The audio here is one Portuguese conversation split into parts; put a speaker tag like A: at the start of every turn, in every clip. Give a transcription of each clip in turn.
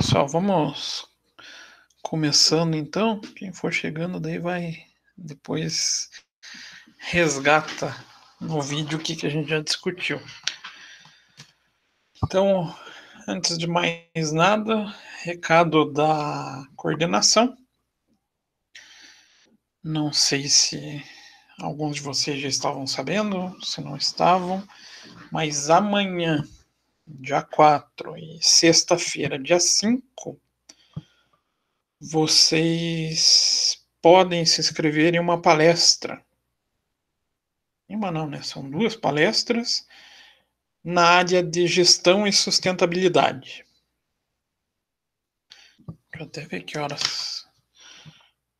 A: Pessoal, vamos começando então. Quem for chegando daí vai depois resgata no vídeo o que, que a gente já discutiu. Então, antes de mais nada, recado da coordenação. Não sei se alguns de vocês já estavam sabendo, se não estavam, mas amanhã, dia 4 e sexta-feira, dia 5, vocês podem se inscrever em uma palestra. Uma não, né? São duas palestras na área de gestão e sustentabilidade. Deixa eu até ver que horas.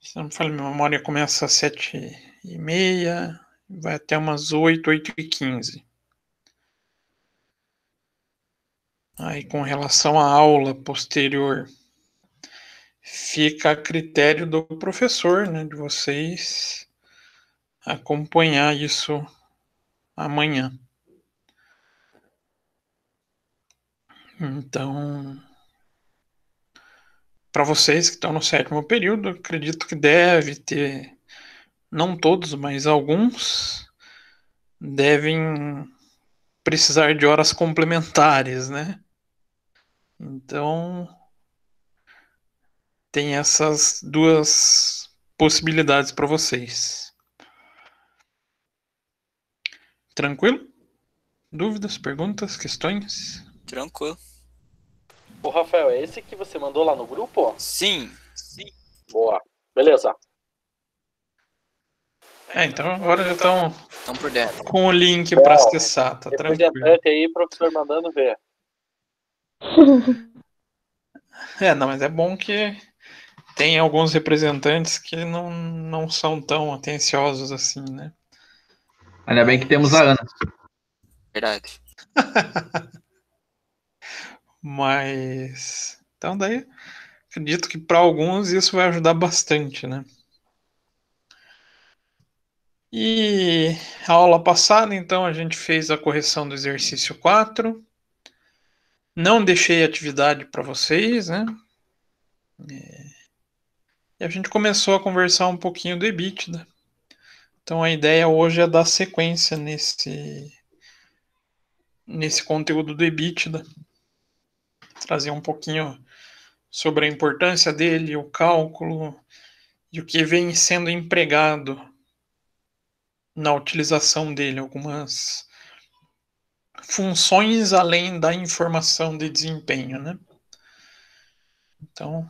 A: Se não me falha, minha memória começa às sete e meia, vai até umas oito, oito e quinze. Aí, com relação à aula posterior, fica a critério do professor, né, de vocês acompanhar isso amanhã. Então, para vocês que estão no sétimo período, acredito que deve ter, não todos, mas alguns, devem precisar de horas complementares, né? Então, tem essas duas possibilidades para vocês. Tranquilo? Dúvidas, perguntas, questões?
B: Tranquilo.
C: Ô, Rafael, é esse que você mandou lá no grupo?
B: Sim. Sim.
C: Boa. Beleza.
A: É, então agora já estão
B: Estão por dentro.
A: com o link para acessar, tá tranquilo.
C: Representante aí, professor mandando ver.
A: É, não, mas é bom que tem alguns representantes que não, não são tão atenciosos assim, né?
D: Ainda bem que temos a Ana.
B: Verdade.
A: Mas. Então, daí, acredito que para alguns isso vai ajudar bastante, né? E a aula passada, então, a gente fez a correção do exercício 4. Não deixei atividade para vocês, né? É... E a gente começou a conversar um pouquinho do EBITDA. Então a ideia hoje é dar sequência nesse nesse conteúdo do EBITDA trazer um pouquinho sobre a importância dele, o cálculo e o que vem sendo empregado na utilização dele, algumas funções além da informação de desempenho, né? Então,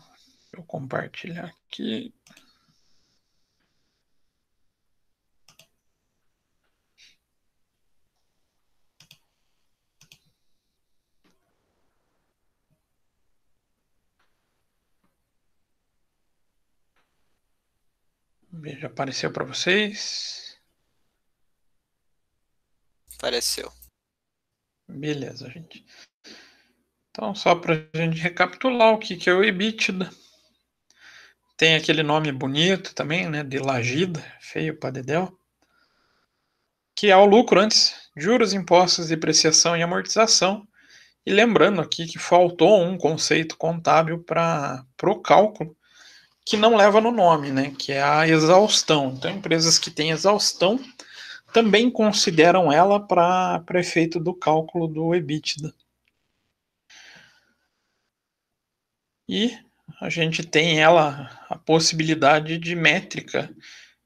A: vou compartilhar aqui. Veja, apareceu para vocês?
B: Apareceu.
A: Beleza, gente. Então, só para a gente recapitular o que, que é o EBITDA. Tem aquele nome bonito também, né? De Lagida, feio para Dedel. Que é o lucro antes, juros, impostos, depreciação e amortização. E lembrando aqui que faltou um conceito contábil para o cálculo, que não leva no nome, né? Que é a exaustão. Então, empresas que têm exaustão também consideram ela para efeito do cálculo do EBITDA. E a gente tem ela a possibilidade de métrica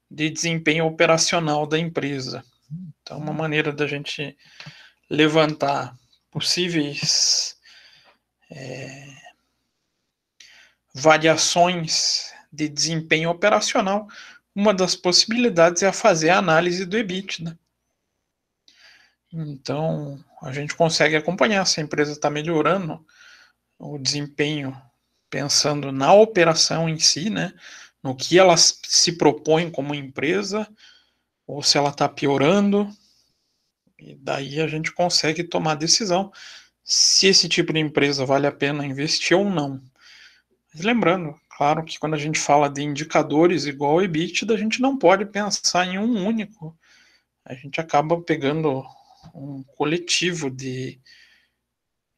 A: de desempenho operacional da empresa. Então, uma maneira da gente levantar possíveis é, variações de desempenho operacional, uma das possibilidades é fazer a análise do EBITDA. Então, a gente consegue acompanhar se a empresa está melhorando o desempenho pensando na operação em si, né? No que ela se propõe como empresa, ou se ela está piorando. E daí a gente consegue tomar decisão se esse tipo de empresa vale a pena investir ou não. Mas lembrando, claro que quando a gente fala de indicadores igual EBITDA, a gente não pode pensar em um único. A gente acaba pegando um coletivo de,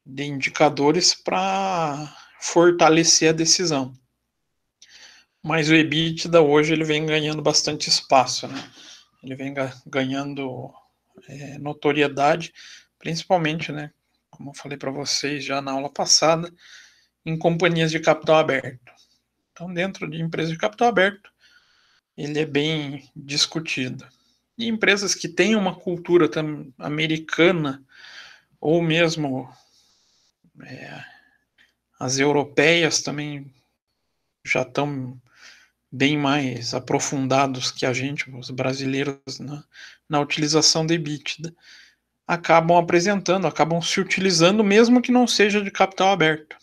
A: de indicadores para fortalecer a decisão. Mas o EBITDA hoje ele vem ganhando bastante espaço, né? Ele vem ganhando é, notoriedade, principalmente, né? Como eu falei para vocês já na aula passada, em companhias de capital aberto. Então, dentro de empresas de capital aberto, ele é bem discutido. E empresas que têm uma cultura americana, ou mesmo é, as europeias também já estão bem mais aprofundados que a gente, os brasileiros, na, na utilização de EBITDA, acabam apresentando, acabam se utilizando, mesmo que não seja de capital aberto.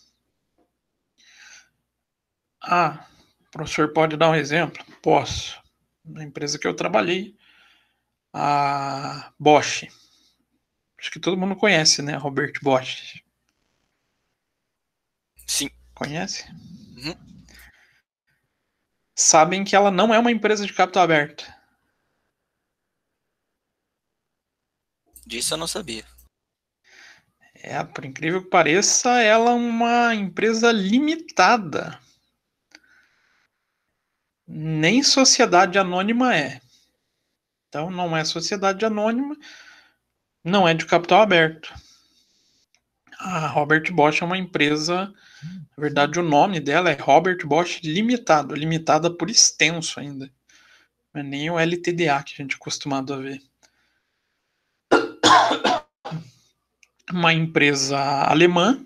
A: Ah, o professor pode dar um exemplo? Posso. Na empresa que eu trabalhei, a Bosch. Acho que todo mundo conhece, né? Robert Bosch.
B: Sim.
A: Conhece? Uhum. Sabem que ela não é uma empresa de capital aberto.
B: Disso eu não sabia.
A: É, por incrível que pareça, ela é uma empresa limitada. Nem sociedade anônima é. Então não é sociedade anônima, não é de capital aberto. A Robert Bosch é uma empresa, na verdade o nome dela é Robert Bosch Limitado, limitada por extenso ainda. Não é nem o LTDA que a gente é acostumado a ver. Uma empresa alemã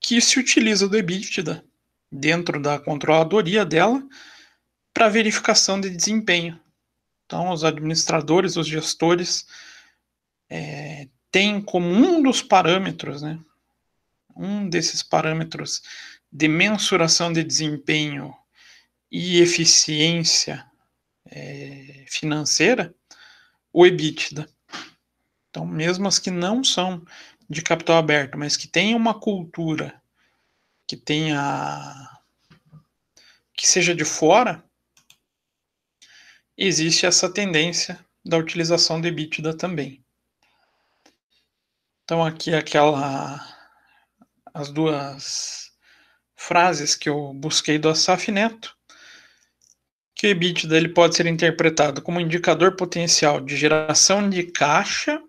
A: que se utiliza do EBITDA dentro da controladoria dela para verificação de desempenho. Então, os administradores, os gestores, é, têm como um dos parâmetros, né, um desses parâmetros de mensuração de desempenho e eficiência é, financeira, o EBITDA. Então, mesmo as que não são de capital aberto, mas que têm uma cultura que tenha que seja de fora, existe essa tendência da utilização de EBITDA também. Então aqui aquela as duas frases que eu busquei do Asaf Neto, que o EBITDA ele pode ser interpretado como indicador potencial de geração de caixa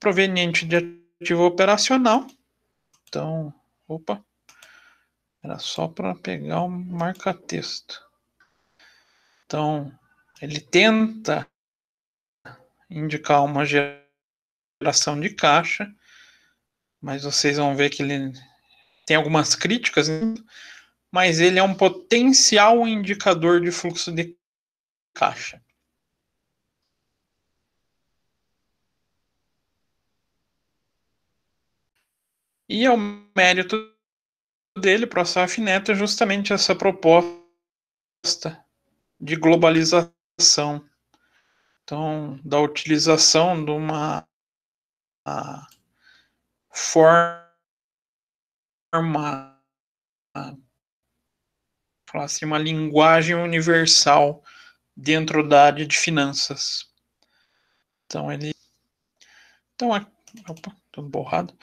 A: proveniente de ativo operacional. Então, opa, era só para pegar o marca-texto. Então, ele tenta indicar uma geração de caixa, mas vocês vão ver que ele tem algumas críticas, mas ele é um potencial indicador de fluxo de caixa. E é o mérito dele para o SAF Neto é justamente essa proposta de globalização então, da utilização de uma forma falar assim, uma linguagem universal dentro da área de finanças. Então ele então opa, tudo borrado.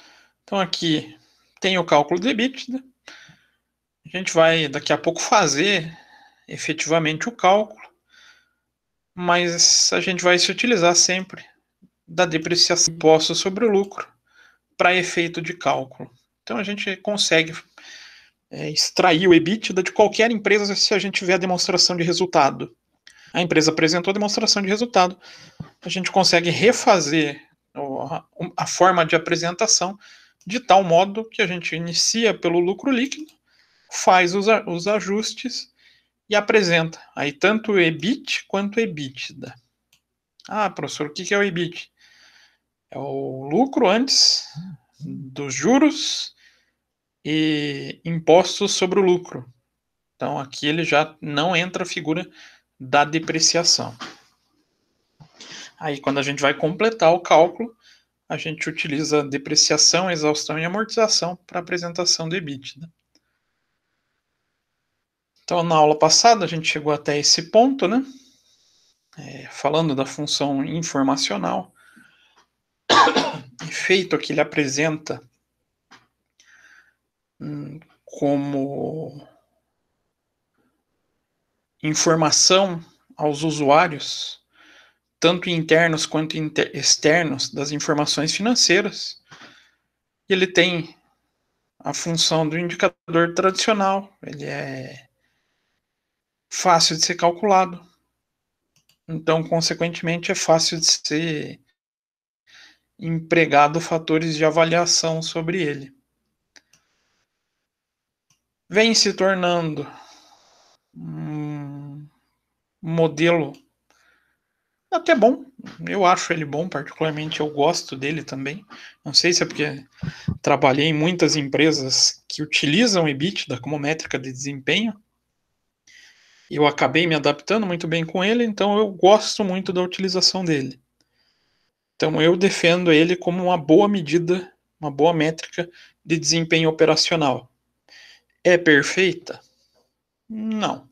A: Então aqui tem o cálculo de EBITDA. A gente vai daqui a pouco fazer efetivamente o cálculo mas a gente vai se utilizar sempre da depreciação imposta sobre o lucro para efeito de cálculo. Então a gente consegue é, extrair o EBITDA de qualquer empresa se a gente tiver a demonstração de resultado. A empresa apresentou a demonstração de resultado, a gente consegue refazer a forma de apresentação de tal modo que a gente inicia pelo lucro líquido, faz os ajustes e apresenta aí tanto o EBIT quanto o EBITDA. Ah, professor, o que é o EBIT? É o lucro antes dos juros e impostos sobre o lucro. Então aqui ele já não entra a figura da depreciação. Aí quando a gente vai completar o cálculo, a gente utiliza depreciação, exaustão e amortização para apresentação do EBITDA. Então, na aula passada, a gente chegou até esse ponto, né? É, falando da função informacional. Efeito que ele apresenta hum, como informação aos usuários, tanto internos quanto externos, das informações financeiras. Ele tem a função do indicador tradicional, ele é fácil de ser calculado. Então, consequentemente, é fácil de ser empregado fatores de avaliação sobre ele. Vem se tornando um modelo até bom. Eu acho ele bom, particularmente eu gosto dele também. Não sei se é porque trabalhei em muitas empresas que utilizam o EBITDA como métrica de desempenho. Eu acabei me adaptando muito bem com ele, então eu gosto muito da utilização dele. Então eu defendo ele como uma boa medida, uma boa métrica de desempenho operacional. É perfeita? Não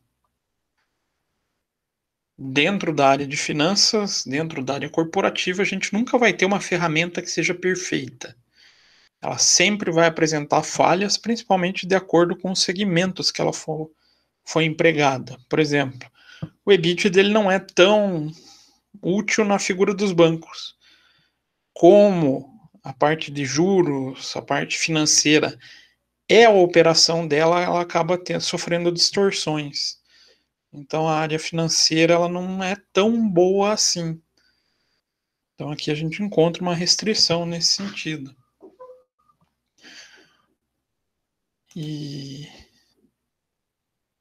A: dentro da área de finanças, dentro da área corporativa, a gente nunca vai ter uma ferramenta que seja perfeita. Ela sempre vai apresentar falhas, principalmente de acordo com os segmentos que ela for, foi empregada. Por exemplo, o EBIT dele não é tão útil na figura dos bancos. Como a parte de juros, a parte financeira é a operação dela, ela acaba tendo, sofrendo distorções. Então a área financeira ela não é tão boa assim. Então aqui a gente encontra uma restrição nesse sentido. E,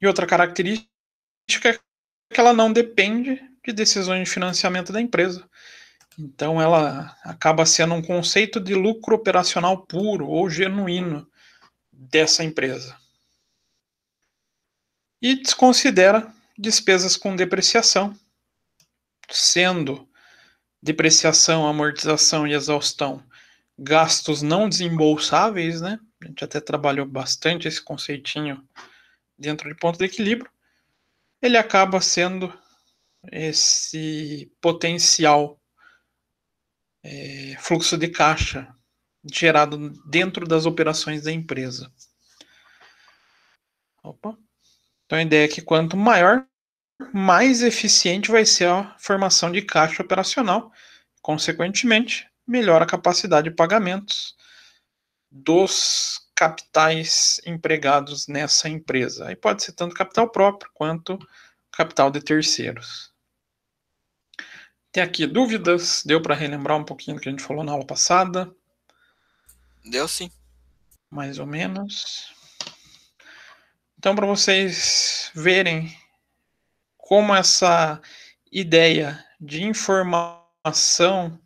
A: e outra característica é que ela não depende de decisões de financiamento da empresa. Então ela acaba sendo um conceito de lucro operacional puro ou genuíno dessa empresa. E desconsidera despesas com depreciação, sendo depreciação, amortização e exaustão gastos não desembolsáveis, né? A gente até trabalhou bastante esse conceitinho dentro de ponto de equilíbrio. Ele acaba sendo esse potencial é, fluxo de caixa gerado dentro das operações da empresa. Opa. Então a ideia é que quanto maior, mais eficiente vai ser a formação de caixa operacional. Consequentemente, melhor a capacidade de pagamentos dos capitais empregados nessa empresa. Aí pode ser tanto capital próprio quanto capital de terceiros. Tem aqui dúvidas? Deu para relembrar um pouquinho do que a gente falou na aula passada?
B: Deu sim.
A: Mais ou menos. Então, para vocês verem como essa ideia de informação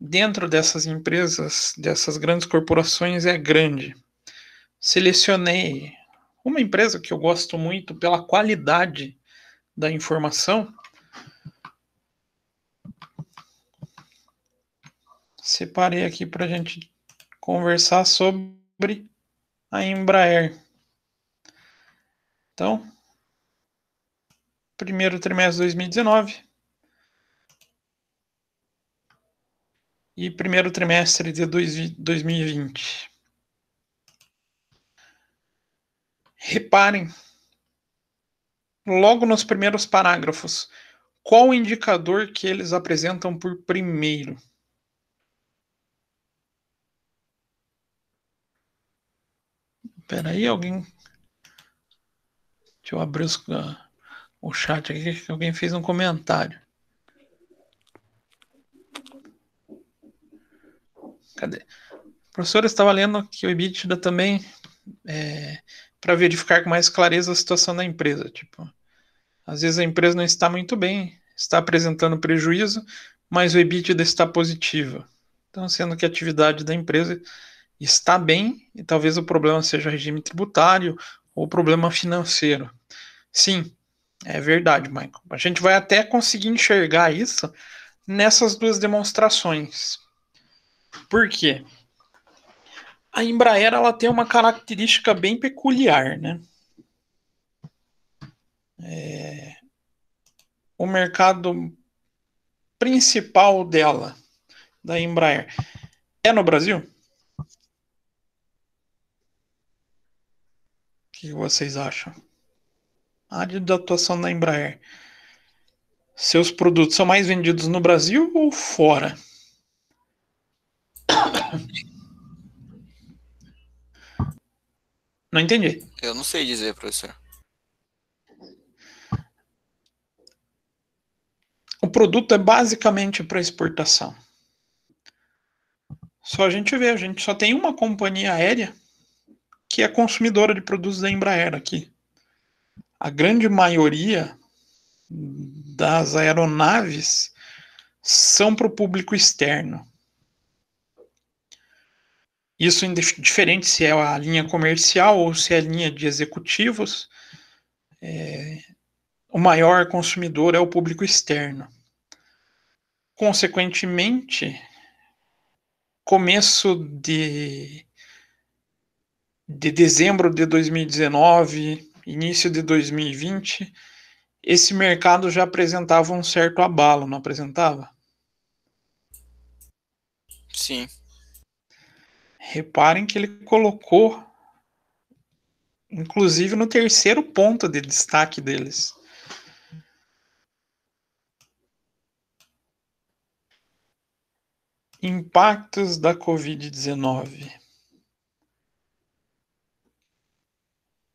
A: dentro dessas empresas, dessas grandes corporações é grande. Selecionei uma empresa que eu gosto muito pela qualidade da informação. Separei aqui para a gente conversar sobre a Embraer. Então, primeiro trimestre de 2019 e primeiro trimestre de 2020. Reparem, logo nos primeiros parágrafos, qual o indicador que eles apresentam por primeiro? Espera aí, alguém Deixa eu abrir os, uh, o chat aqui que alguém fez um comentário. Cadê? O professor estava lendo que o EBITDA também é para verificar com mais clareza a situação da empresa. Tipo, às vezes a empresa não está muito bem, está apresentando prejuízo, mas o EBITDA está positivo. Então, sendo que a atividade da empresa está bem e talvez o problema seja o regime tributário ou problema financeiro. Sim, é verdade, Michael. A gente vai até conseguir enxergar isso nessas duas demonstrações. Por quê? A Embraer ela tem uma característica bem peculiar, né? É... O mercado principal dela, da Embraer, é no Brasil? que vocês acham? A área de atuação da Embraer. Seus produtos são mais vendidos no Brasil ou fora? Não entendi.
B: Eu não sei dizer, professor.
A: O produto é basicamente para exportação. Só a gente vê, a gente só tem uma companhia aérea que é consumidora de produtos da Embraer aqui. A grande maioria das aeronaves são para o público externo. Isso indiferente se é a linha comercial ou se é a linha de executivos, é, o maior consumidor é o público externo. Consequentemente, começo de, de dezembro de 2019, início de 2020, esse mercado já apresentava um certo abalo, não apresentava?
B: Sim.
A: Reparem que ele colocou, inclusive no terceiro ponto de destaque deles. Impactos da Covid-19.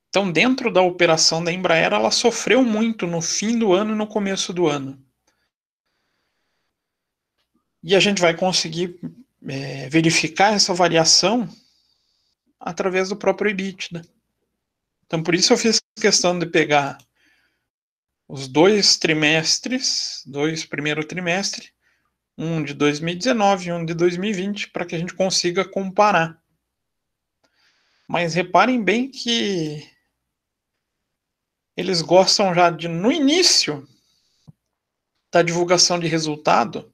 A: Então, dentro da operação da Embraer, ela sofreu muito no fim do ano e no começo do ano. E a gente vai conseguir é, verificar essa variação através do próprio EBITDA. Então, por isso eu fiz questão de pegar os dois trimestres, dois primeiros trimestres, um de 2019 e um de 2020, para que a gente consiga comparar. Mas reparem bem que eles gostam já de, no início da divulgação de resultado,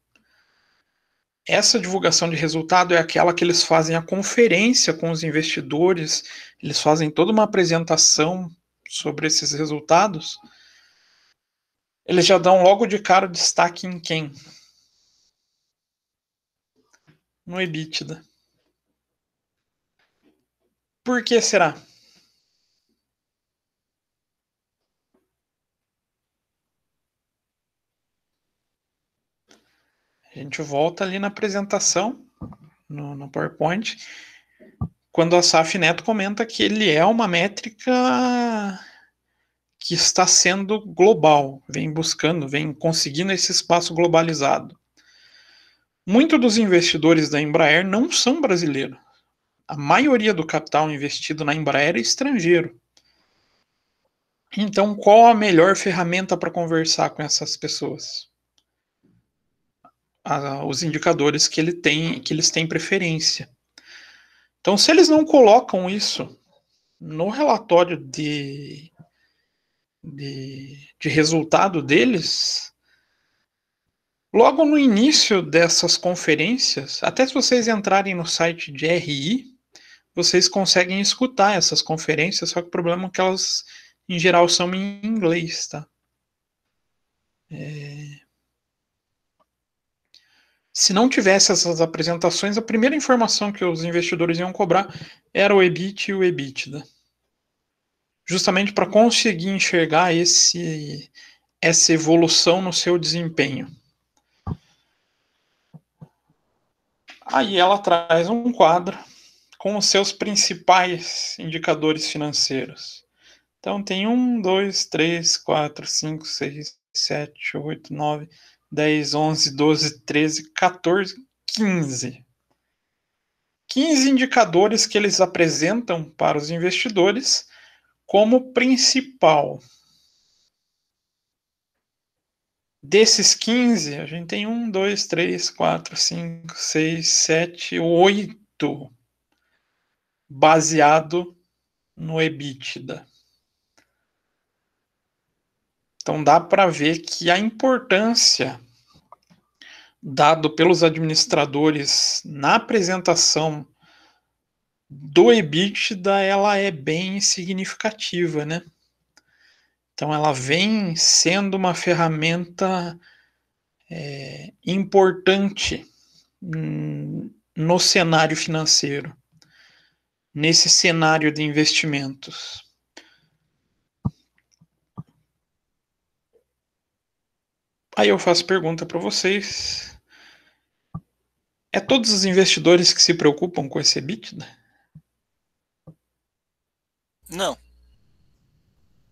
A: essa divulgação de resultado é aquela que eles fazem a conferência com os investidores, eles fazem toda uma apresentação sobre esses resultados. Eles já dão logo de cara o destaque em quem? No EBITDA. Por que será? A gente volta ali na apresentação, no, no PowerPoint, quando a Saf Neto comenta que ele é uma métrica que está sendo global, vem buscando, vem conseguindo esse espaço globalizado. Muitos dos investidores da Embraer não são brasileiros. A maioria do capital investido na Embraer é estrangeiro. Então, qual a melhor ferramenta para conversar com essas pessoas? A, os indicadores que, ele tem, que eles têm preferência. Então, se eles não colocam isso no relatório de, de, de resultado deles, logo no início dessas conferências, até se vocês entrarem no site de RI, vocês conseguem escutar essas conferências, só que o problema é que elas, em geral, são em inglês, tá? É... Se não tivesse essas apresentações, a primeira informação que os investidores iam cobrar era o EBIT e o EBITDA. Justamente para conseguir enxergar esse, essa evolução no seu desempenho. Aí ela traz um quadro com os seus principais indicadores financeiros. Então tem um, dois, três, quatro, cinco, seis, sete, oito, nove, 10, 11, 12, 13, 14, 15. 15 indicadores que eles apresentam para os investidores como principal. Desses 15, a gente tem 1, 2, 3, 4, 5, 6, 7, 8 baseado no EBITDA. Então dá para ver que a importância dado pelos administradores na apresentação do EBITDA, ela é bem significativa, né? Então ela vem sendo uma ferramenta é, importante no cenário financeiro, nesse cenário de investimentos. Aí eu faço pergunta para vocês. É todos os investidores que se preocupam com esse EBITDA?
B: Não.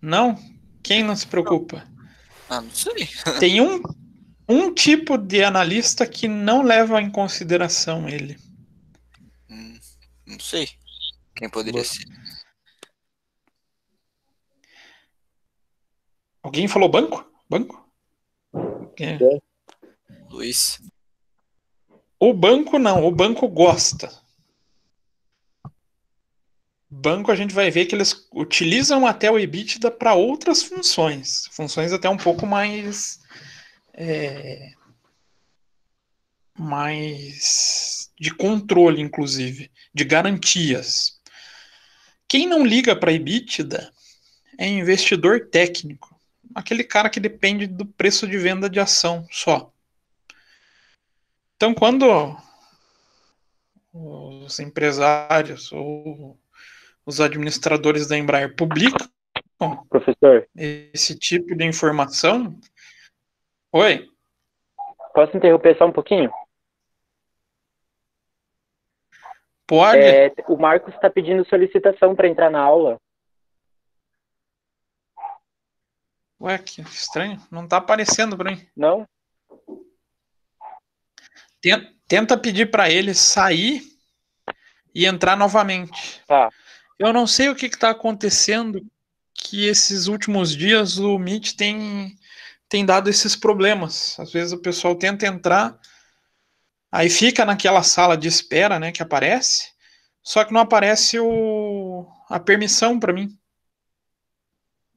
A: Não? Quem não se preocupa?
B: Ah, não sei.
A: Tem um, um tipo de analista que não leva em consideração ele.
B: Hum, não sei. Quem poderia
A: Boa.
B: ser?
A: Alguém falou banco? Banco? É.
B: Luiz.
A: O banco não, o banco gosta. Banco a gente vai ver que eles utilizam até o EBITDA para outras funções, funções até um pouco mais é, mais de controle, inclusive, de garantias. Quem não liga para EBITDA é investidor técnico, aquele cara que depende do preço de venda de ação só. Então, quando os empresários ou os administradores da Embraer publicam
E: Professor,
A: esse tipo de informação. Oi,
E: posso interromper só um pouquinho?
A: pode?
E: É, o Marcos está pedindo solicitação para entrar na aula.
A: Ué, que estranho. Não tá aparecendo para mim.
E: Não?
A: Ten- Tenta pedir para ele sair e entrar novamente.
E: Tá.
A: Eu não sei o que está acontecendo que esses últimos dias o Meet tem, tem dado esses problemas. Às vezes o pessoal tenta entrar, aí fica naquela sala de espera, né, que aparece, só que não aparece o, a permissão para mim.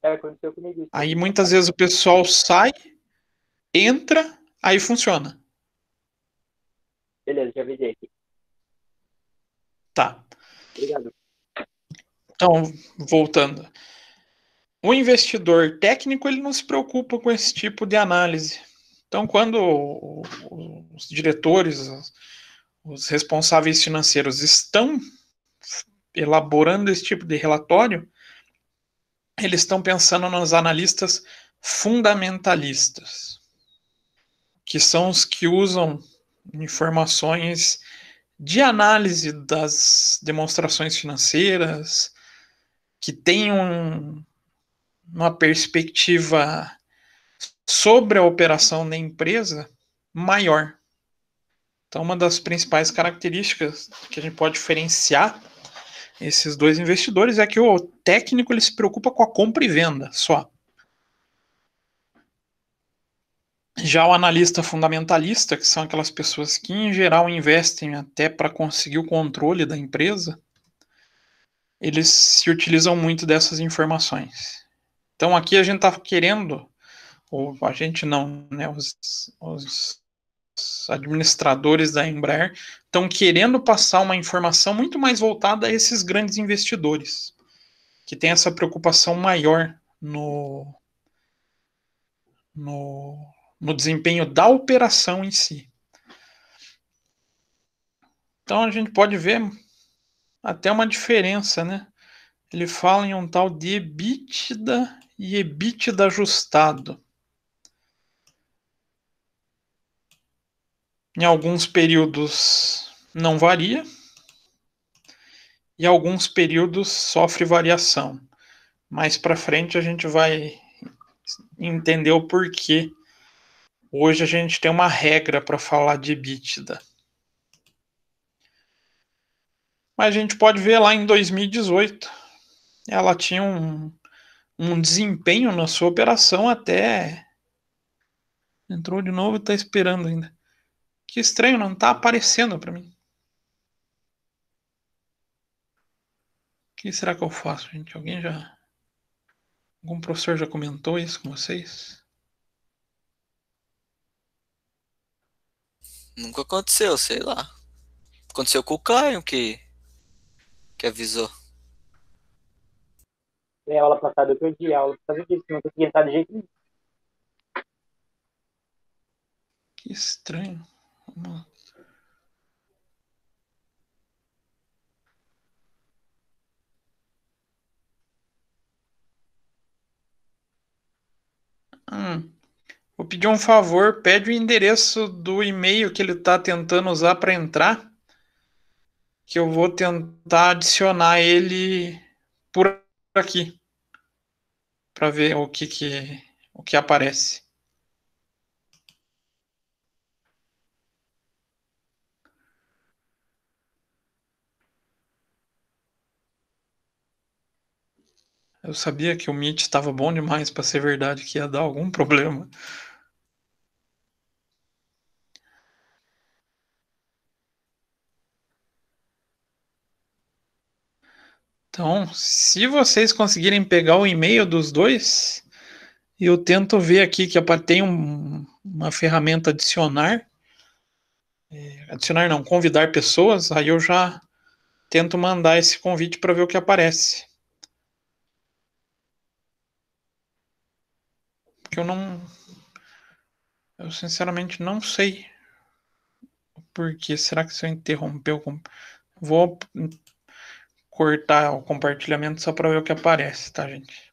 E: É, aconteceu comigo.
A: Aí muitas vezes o pessoal sai, entra, aí funciona.
E: Beleza, já avisei aqui.
A: Tá.
E: Obrigado.
A: Então, voltando. O investidor técnico ele não se preocupa com esse tipo de análise. Então, quando os diretores, os- os responsáveis financeiros estão elaborando esse tipo de relatório, eles estão pensando nos analistas fundamentalistas, que são os que usam informações de análise das demonstrações financeiras, que tem um, uma perspectiva sobre a operação da empresa maior. Então, uma das principais características que a gente pode diferenciar esses dois investidores é que o técnico ele se preocupa com a compra e venda só. Já o analista fundamentalista, que são aquelas pessoas que em geral investem até para conseguir o controle da empresa, eles se utilizam muito dessas informações. Então aqui a gente está querendo, ou a gente não, né, os, os administradores da Embraer estão querendo passar uma informação muito mais voltada a esses grandes investidores, que têm essa preocupação maior no, no, no desempenho da operação em si. Então a gente pode ver até uma diferença, né? Ele fala em um tal de EBITDA e EBITDA ajustado. Em alguns períodos não varia, e alguns períodos sofre variação. Mais para frente a gente vai entender o porquê. Hoje a gente tem uma regra para falar de EBITDA. Mas a gente pode ver lá em 2018, ela tinha um, um desempenho na sua operação até. Entrou de novo e está esperando ainda. Que estranho, não está aparecendo para mim. O que será que eu faço, gente? Alguém já. Algum professor já comentou isso com vocês?
B: Nunca aconteceu, sei lá. Aconteceu com o Caio que, que avisou.
E: Tem aula passada, eu perdi a aula por causa disso, não consegui entrar de jeito nenhum.
A: Que estranho. Hum, Vou pedir um favor, pede o endereço do e-mail que ele está tentando usar para entrar, que eu vou tentar adicionar ele por aqui, para ver o que, que, o que aparece. Eu sabia que o Meet estava bom demais para ser verdade, que ia dar algum problema. Então, se vocês conseguirem pegar o e-mail dos dois, eu tento ver aqui que tem um, uma ferramenta adicionar. É, adicionar não, convidar pessoas, aí eu já tento mandar esse convite para ver o que aparece. Porque eu não. Eu sinceramente não sei. Porque será que se eu interromper o. Vou cortar o compartilhamento só para ver o que aparece, tá, gente?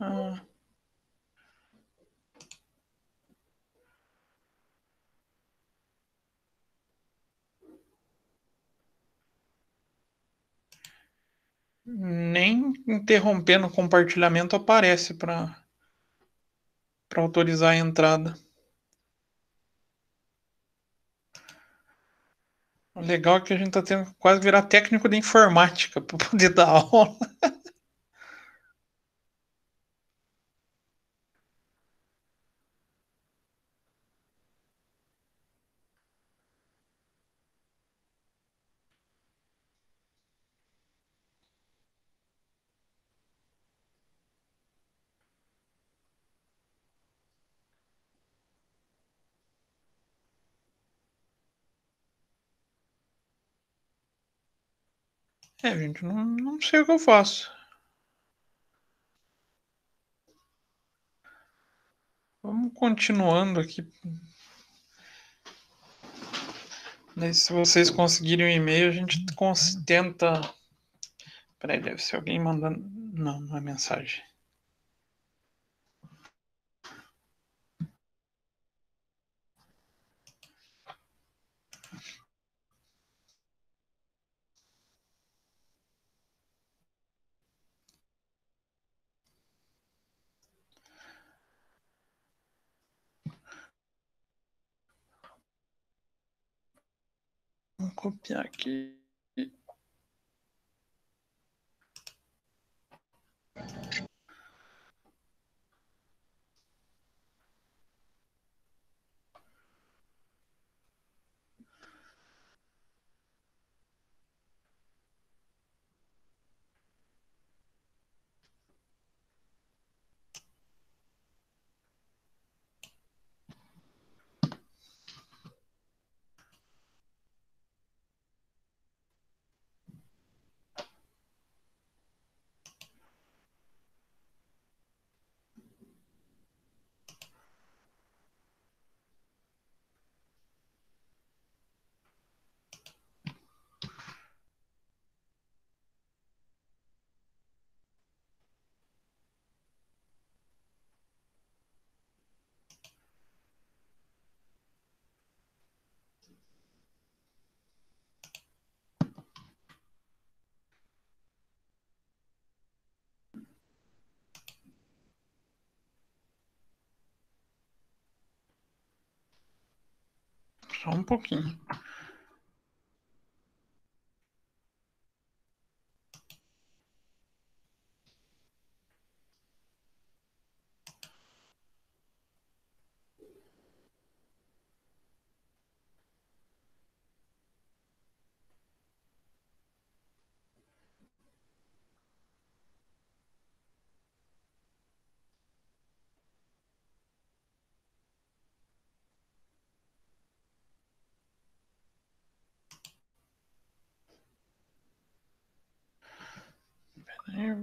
A: Ah. Nem interrompendo o compartilhamento aparece para para autorizar a entrada. O legal é que a gente está tendo quase virar técnico de informática para poder dar aula. É, gente, não, não sei o que eu faço. Vamos continuando aqui. Se vocês conseguirem o um e-mail, a gente tenta. Peraí, deve ser alguém mandando. Não, não é mensagem. Vamos copiar aqui. Só um pouquinho. Yeah.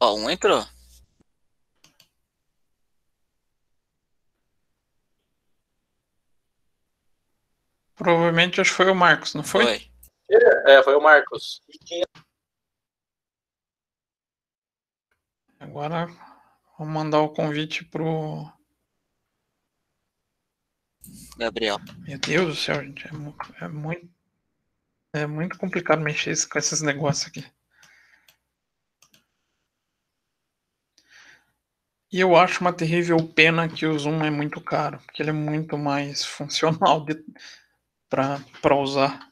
B: Ó, um entrou.
A: Provavelmente acho que foi o Marcos, não foi?
B: Foi.
C: É, foi o Marcos.
A: Agora vou mandar o convite pro.
B: Gabriel.
A: Meu Deus do céu, gente. É, é muito. É muito complicado mexer com esses negócios aqui. E eu acho uma terrível pena que o Zoom é muito caro, porque ele é muito mais funcional para usar.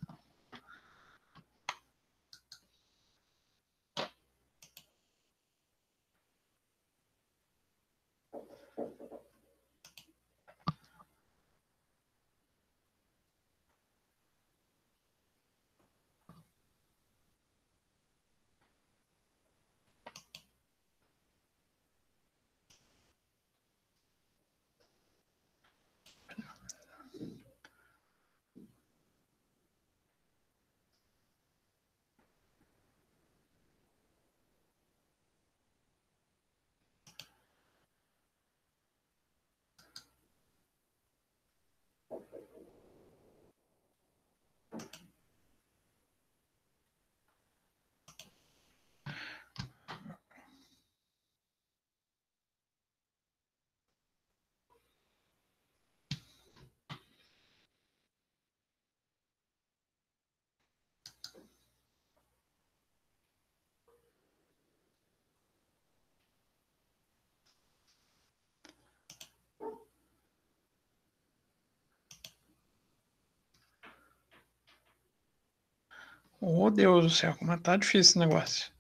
A: Oh, Deus do céu, como tá difícil esse negócio.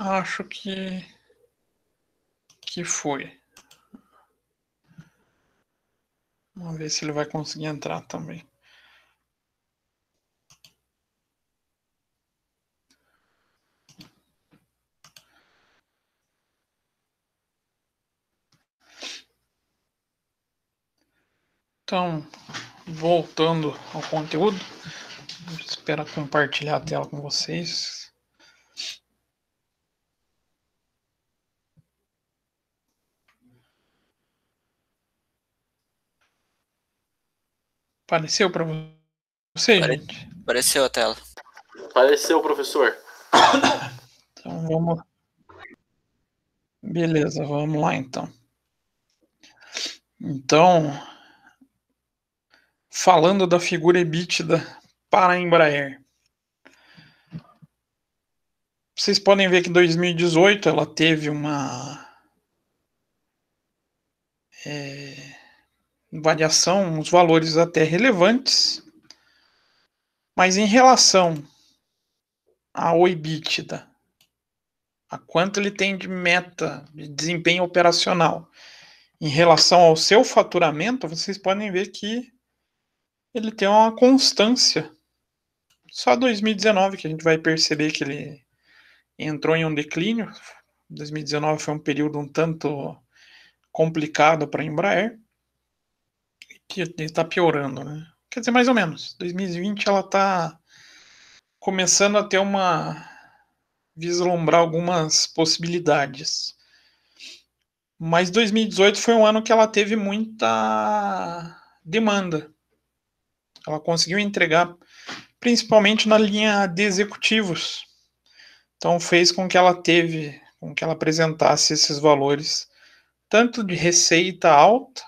A: Acho que que foi. Vamos ver se ele vai conseguir entrar também. Então, voltando ao conteúdo, espero compartilhar a tela com vocês. Apareceu para você,
B: Apare-
A: gente?
B: Apareceu a tela.
C: Apareceu, professor.
A: Então vamos. Beleza, vamos lá então. Então, falando da figura EBITDA para a Embraer. Vocês podem ver que em 2018 ela teve uma é, variação, uns valores até relevantes, mas em relação ao EBITDA, a quanto ele tem de meta de desempenho operacional em relação ao seu faturamento, vocês podem ver que ele tem uma constância. Só 2019 que a gente vai perceber que ele entrou em um declínio. 2019 foi um período um tanto complicado para a Embraer, que está piorando, né? Quer dizer, mais ou menos. 2020 ela está começando a ter uma vislumbrar algumas possibilidades. Mas 2018 foi um ano que ela teve muita demanda. Ela conseguiu entregar principalmente na linha de executivos. Então fez com que ela teve, com que ela apresentasse esses valores tanto de receita alta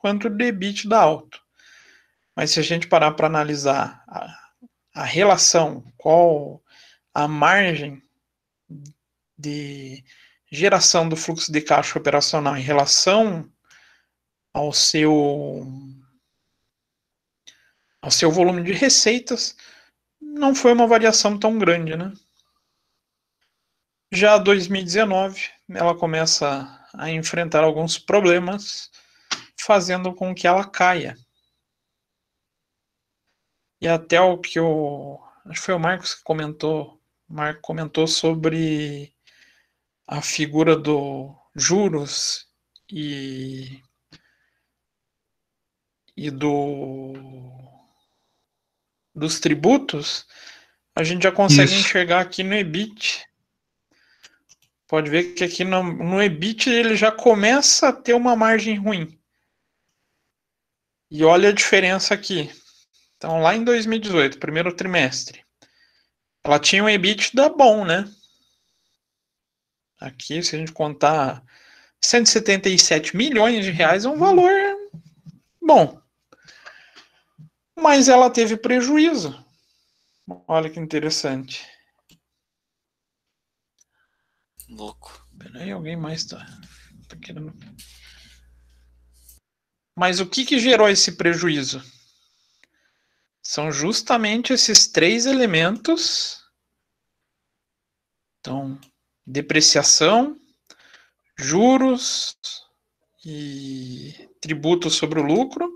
A: quanto de EBITDA alto. Mas se a gente parar para analisar a, a relação, qual a margem de geração do fluxo de caixa operacional em relação ao seu ao seu volume de receitas, não foi uma variação tão grande, né? Já 2019, ela começa a enfrentar alguns problemas, fazendo com que ela caia. E até o que o acho que foi o Marcos que comentou, o Marco comentou sobre a figura do juros e e do dos tributos, a gente já consegue Isso. enxergar aqui no EBIT. Pode ver que aqui no, no EBIT ele já começa a ter uma margem ruim. E olha a diferença aqui. Então, lá em 2018, primeiro trimestre, ela tinha um EBITDA bom, né? Aqui, se a gente contar 177 milhões de reais, é um valor bom. Mas ela teve prejuízo. Olha que interessante.
B: Louco.
A: Peraí, alguém mais tá, tá querendo. Mas o que, que gerou esse prejuízo? São justamente esses três elementos. Então, depreciação, juros e tributo sobre o lucro,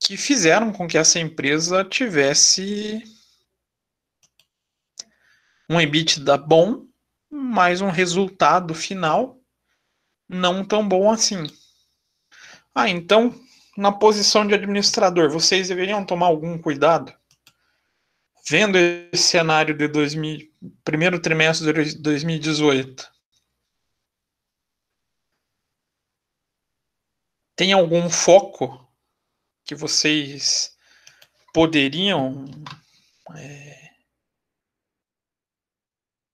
A: que fizeram com que essa empresa tivesse um EBITDA bom, mas um resultado final não tão bom assim. Ah, então, na posição de administrador, vocês deveriam tomar algum cuidado? vendo esse cenário de 2000, primeiro trimestre de 2018, tem algum foco que vocês poderiam é,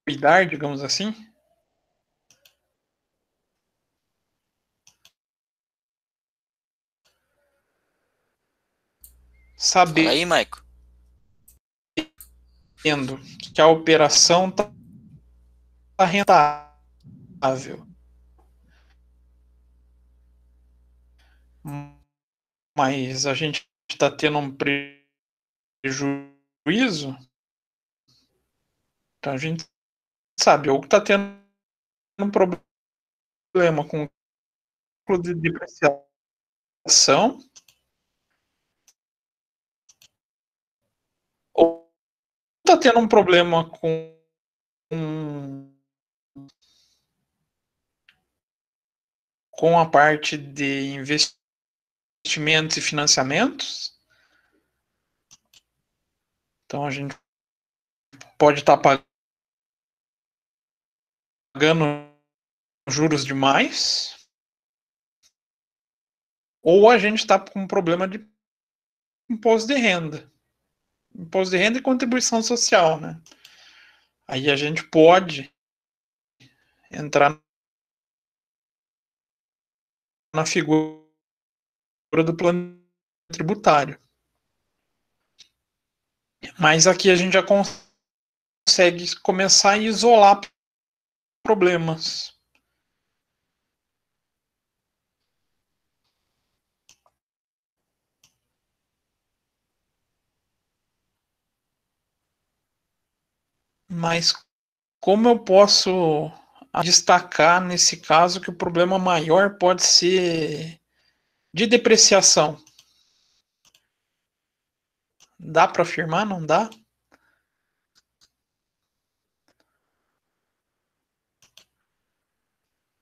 A: cuidar, digamos assim? Saber.
B: Aí, Maico
A: que a operação está rentável. Mas a gente está tendo um prejuízo. Então a gente sabe, ou está tendo um problema com o de depreciação tá tendo um problema com com a parte de investimentos e financiamentos. Então a gente pode estar tá pagando juros demais. Ou a gente está com um problema de imposto de renda imposto de renda e contribuição social, né? Aí a gente pode entrar na figura do plano tributário. Mas aqui a gente já consegue começar a isolar problemas. Mas como eu posso destacar nesse caso que o problema maior pode ser de depreciação? Dá para afirmar? Não dá?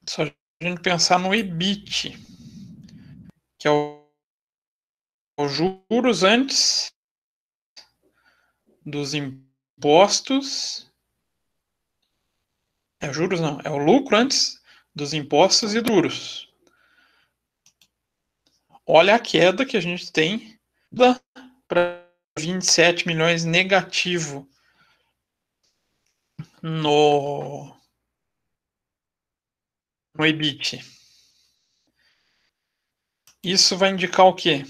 A: Só a gente pensar no EBIT, que é o, os juros antes dos impostos impostos. É juros não, é o lucro antes dos impostos e juros. Olha a queda que a gente tem para 27 milhões negativo no no EBIT. Isso vai indicar o quê?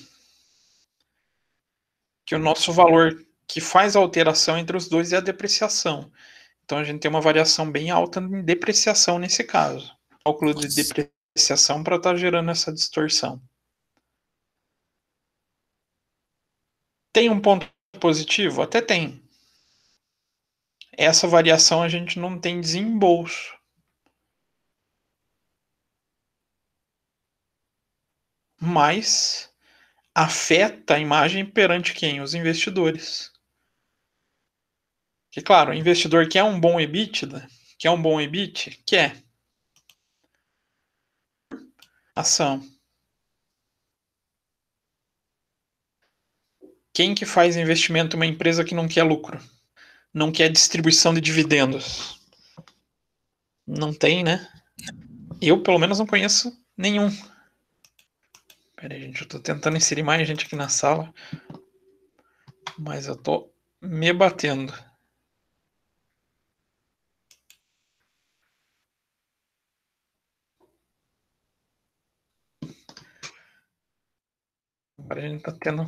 A: Que o nosso valor que faz a alteração entre os dois é a depreciação. Então a gente tem uma variação bem alta em depreciação nesse caso. Cálculo de depreciação para estar tá gerando essa distorção. Tem um ponto positivo? Até tem. Essa variação a gente não tem desembolso. Mas afeta a imagem perante quem? Os investidores. Que claro, o investidor quer um bom EBITDA, quer um bom EBIT, quer. Ação. Quem que faz investimento em uma empresa que não quer lucro? Não quer distribuição de dividendos? Não tem, né? Eu, pelo menos, não conheço nenhum. Pera aí, gente, eu tô tentando inserir mais gente aqui na sala. Mas eu tô me batendo. Agora a gente tá tendo,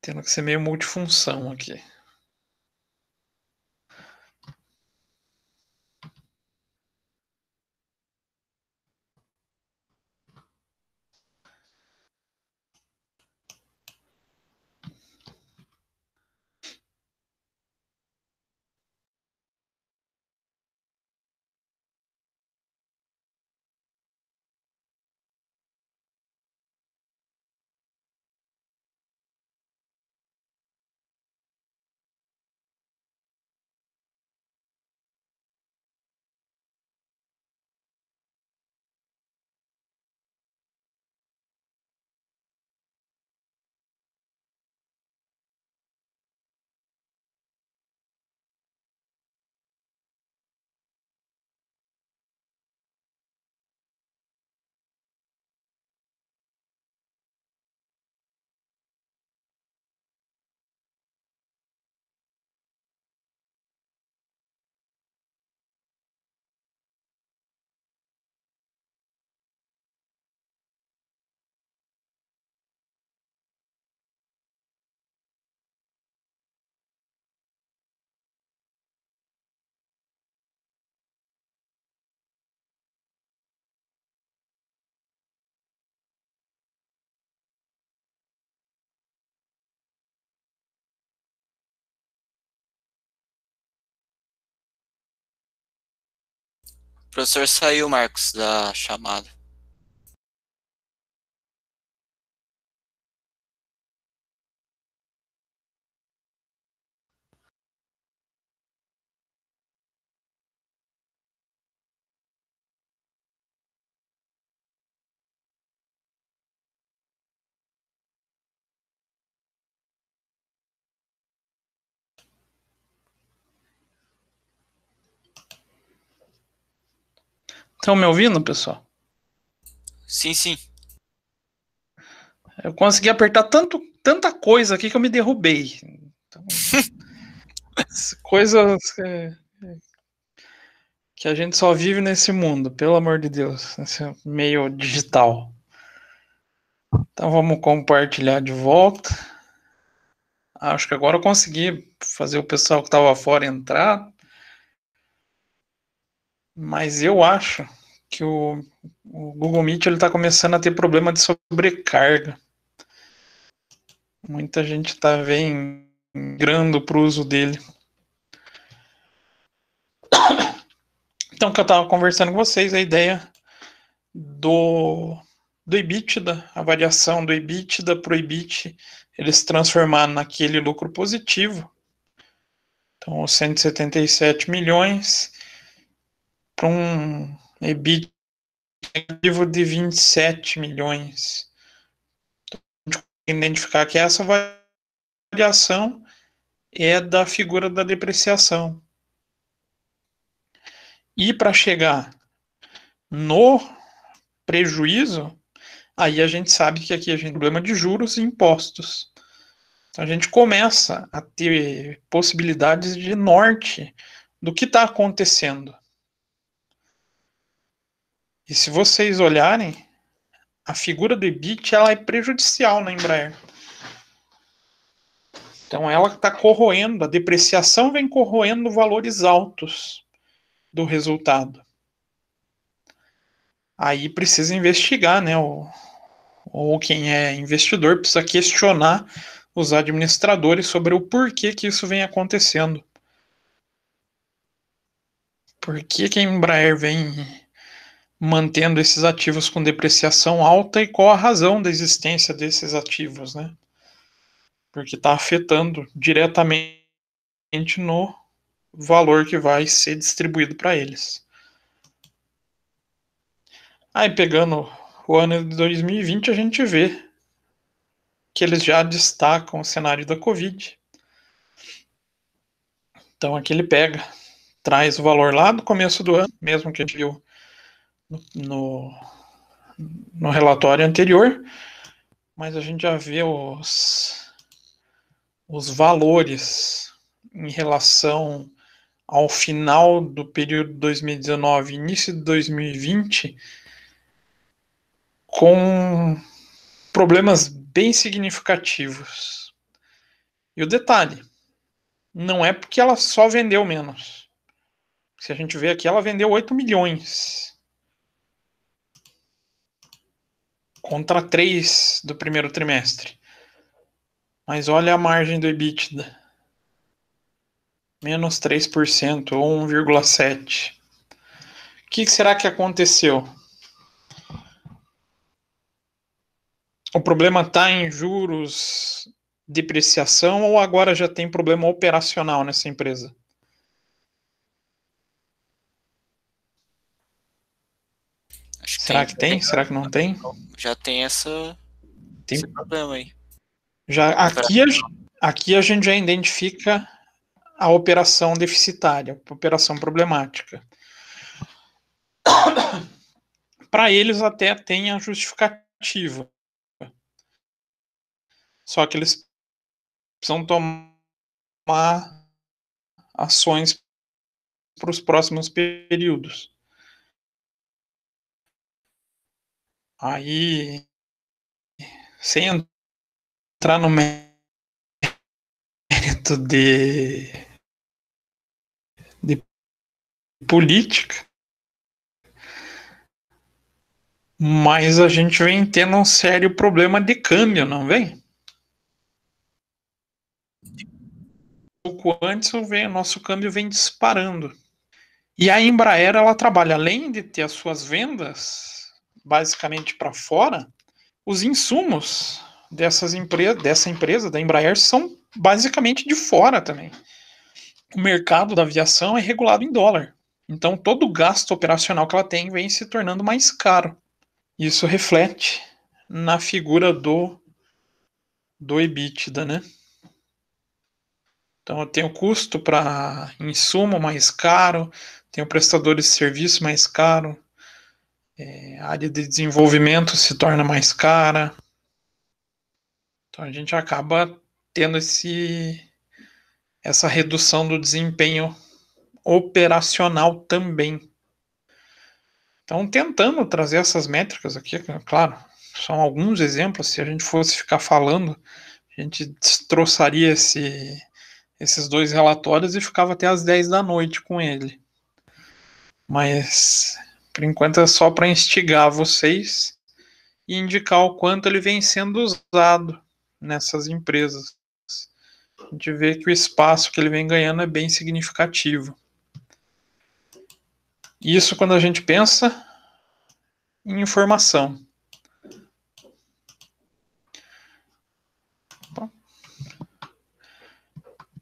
A: tendo que ser meio multifunção aqui.
B: Professor saiu, Marcos, da chamada.
A: Estão me ouvindo, pessoal?
B: Sim, sim.
A: Eu consegui apertar tanto, tanta coisa aqui que eu me derrubei. Então, coisas que, que a gente só vive nesse mundo, pelo amor de Deus, nesse meio digital. Então vamos compartilhar de volta. Acho que agora eu consegui fazer o pessoal que estava fora entrar. Mas eu acho que o, o Google Meet está começando a ter problema de sobrecarga. Muita gente está migrando para o uso dele. Então, que eu estava conversando com vocês, a ideia do, do EBITDA, a variação do EBITDA para o EBIT, eles transformar naquele lucro positivo. Então, 177 milhões para um EBITDA de 27 milhões. Então, identificar que essa variação é da figura da depreciação. E para chegar no prejuízo, aí a gente sabe que aqui a gente tem problema de juros e impostos. Então a gente começa a ter possibilidades de norte do que está acontecendo. E se vocês olharem, a figura do EBIT ela é prejudicial na Embraer. Então ela está corroendo, a depreciação vem corroendo valores altos do resultado. Aí precisa investigar, né? O, ou quem é investidor precisa questionar os administradores sobre o porquê que isso vem acontecendo. Por que, que a Embraer vem mantendo esses ativos com depreciação alta e qual a razão da existência desses ativos, né? Porque está afetando diretamente no valor que vai ser distribuído para eles. Aí pegando o ano de 2020, a gente vê que eles já destacam o cenário da Covid. Então aqui ele pega, traz o valor lá do começo do ano, mesmo que a gente viu no, no relatório anterior, mas a gente já vê os, os valores em relação ao final do período 2019 início de 2020 com problemas bem significativos. E o detalhe, não é porque ela só vendeu menos. Se a gente vê aqui, ela vendeu 8 milhões. Contra 3 do primeiro trimestre. Mas olha a margem do EBITDA. Menos 3%, ou 1,7%. O que será que aconteceu? O problema está em juros, depreciação ou agora já tem problema operacional nessa empresa?
B: Acho que
A: Será
B: tem,
A: que tem? Será que não tem?
B: Já tem essa,
A: Tem.
B: esse problema aí.
A: Já aqui a, aqui a gente já identifica a operação deficitária, a operação problemática. Para eles até tem a justificativa. Só que eles precisam tomar ações para os próximos períodos. Aí, sem entrar no mérito de, de política, mas a gente vem tendo um sério problema de câmbio, não vem? pouco antes, o nosso câmbio vem disparando. E a Embraer, ela trabalha, além de ter as suas vendas, basicamente para fora, os insumos dessas empresas, dessa empresa, da Embraer, são basicamente de fora também. O mercado da aviação é regulado em dólar. Então, todo o gasto operacional que ela tem vem se tornando mais caro. Isso reflete na figura do, do EBITDA, né? Então eu tenho custo para insumo mais caro, tenho prestadores de serviço mais caro, é, a área de desenvolvimento se torna mais cara. Então a gente acaba tendo esse, essa redução do desempenho operacional também. Então, tentando trazer essas métricas aqui, claro, são alguns exemplos. Se a gente fosse ficar falando, a gente destroçaria esse, esses dois relatórios e ficava até às 10 da noite com ele. Mas, por enquanto, é só para instigar vocês e indicar o quanto ele vem sendo usado nessas empresas. A gente vê que o espaço que ele vem ganhando é bem significativo. Isso quando a gente pensa em informação.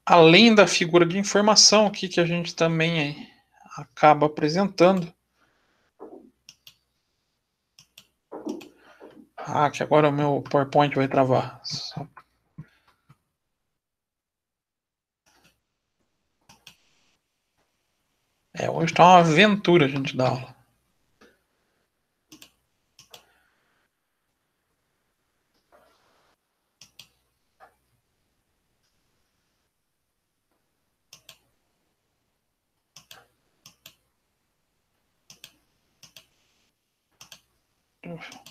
A: além da figura de informação aqui que a gente também acaba apresentando. Ah, que agora o meu PowerPoint vai travar. Só... É, hoje tá uma aventura a gente dar aula. Thank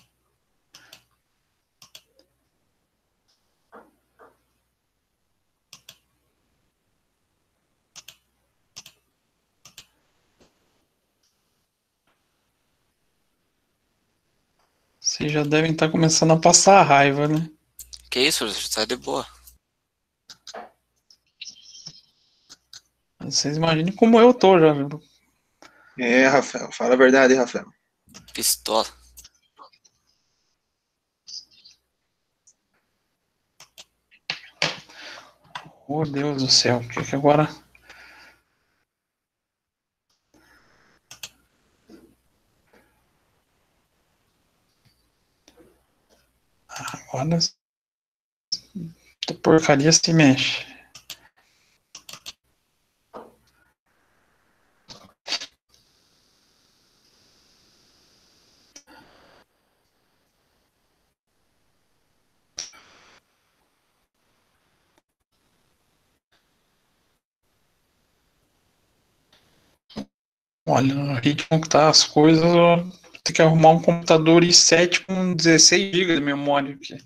A: Vocês já devem estar começando a passar a raiva, né?
B: Que isso, tá de boa.
A: Vocês imaginem como eu tô já.
F: É, Rafael, fala a verdade, Rafael.
B: Pistola.
A: Oh, Deus do céu, o que que agora. Agora. A porcaria se mexe. Olha, no ritmo que tá as coisas, vou ter que arrumar um computador i7 com 16 GB de memória aqui.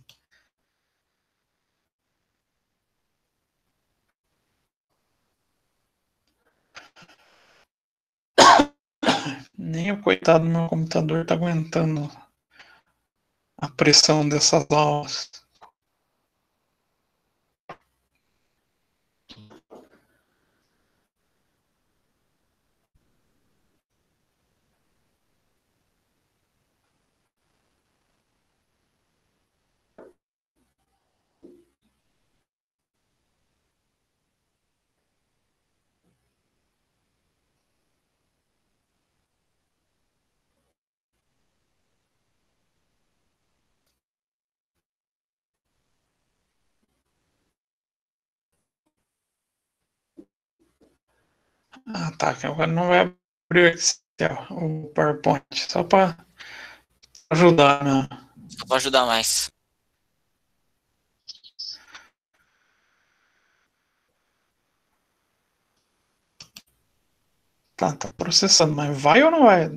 A: Nem o coitado do meu computador tá aguentando a pressão dessas aulas. Ah, tá. Agora não vai abrir o Excel, o PowerPoint, só para ajudar, né?
B: Só pra ajudar mais.
A: Tá, tá processando, mas vai ou não vai?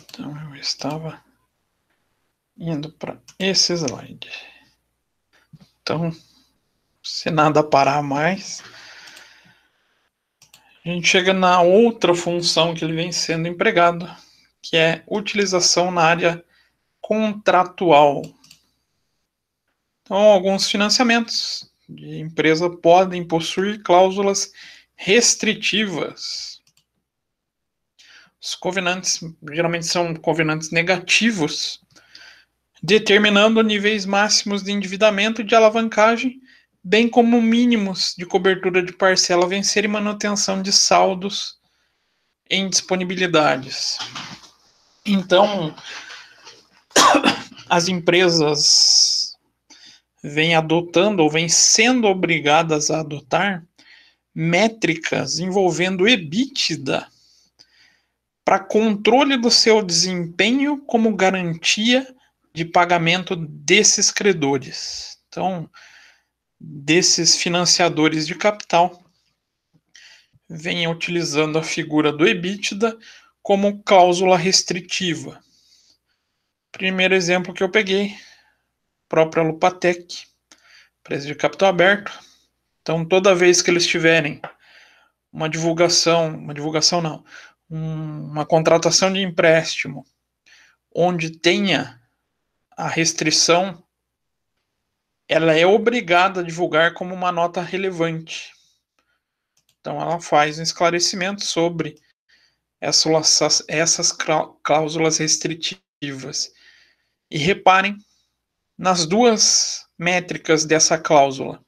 A: Então eu estava indo para esse slide. Então, se nada parar mais, a gente chega na outra função que ele vem sendo empregado, que é utilização na área contratual. Então, alguns financiamentos de empresa podem possuir cláusulas restritivas. Os covenantes geralmente são covenantes negativos, determinando níveis máximos de endividamento e de alavancagem, bem como mínimos de cobertura de parcela vencer e manutenção de saldos em disponibilidades. Então, as empresas vêm adotando ou vêm sendo obrigadas a adotar métricas envolvendo EBITDA para controle do seu desempenho como garantia de pagamento desses credores. Então, desses financiadores de capital, venha utilizando a figura do EBITDA como cláusula restritiva. Primeiro exemplo que eu peguei, própria Lupatec, empresa de capital aberto. Então, toda vez que eles tiverem uma divulgação, uma divulgação não, uma contratação de empréstimo onde tenha a restrição, ela é obrigada a divulgar como uma nota relevante. Então, ela faz um esclarecimento sobre essas, essas cláusulas restritivas. E reparem nas duas métricas dessa cláusula.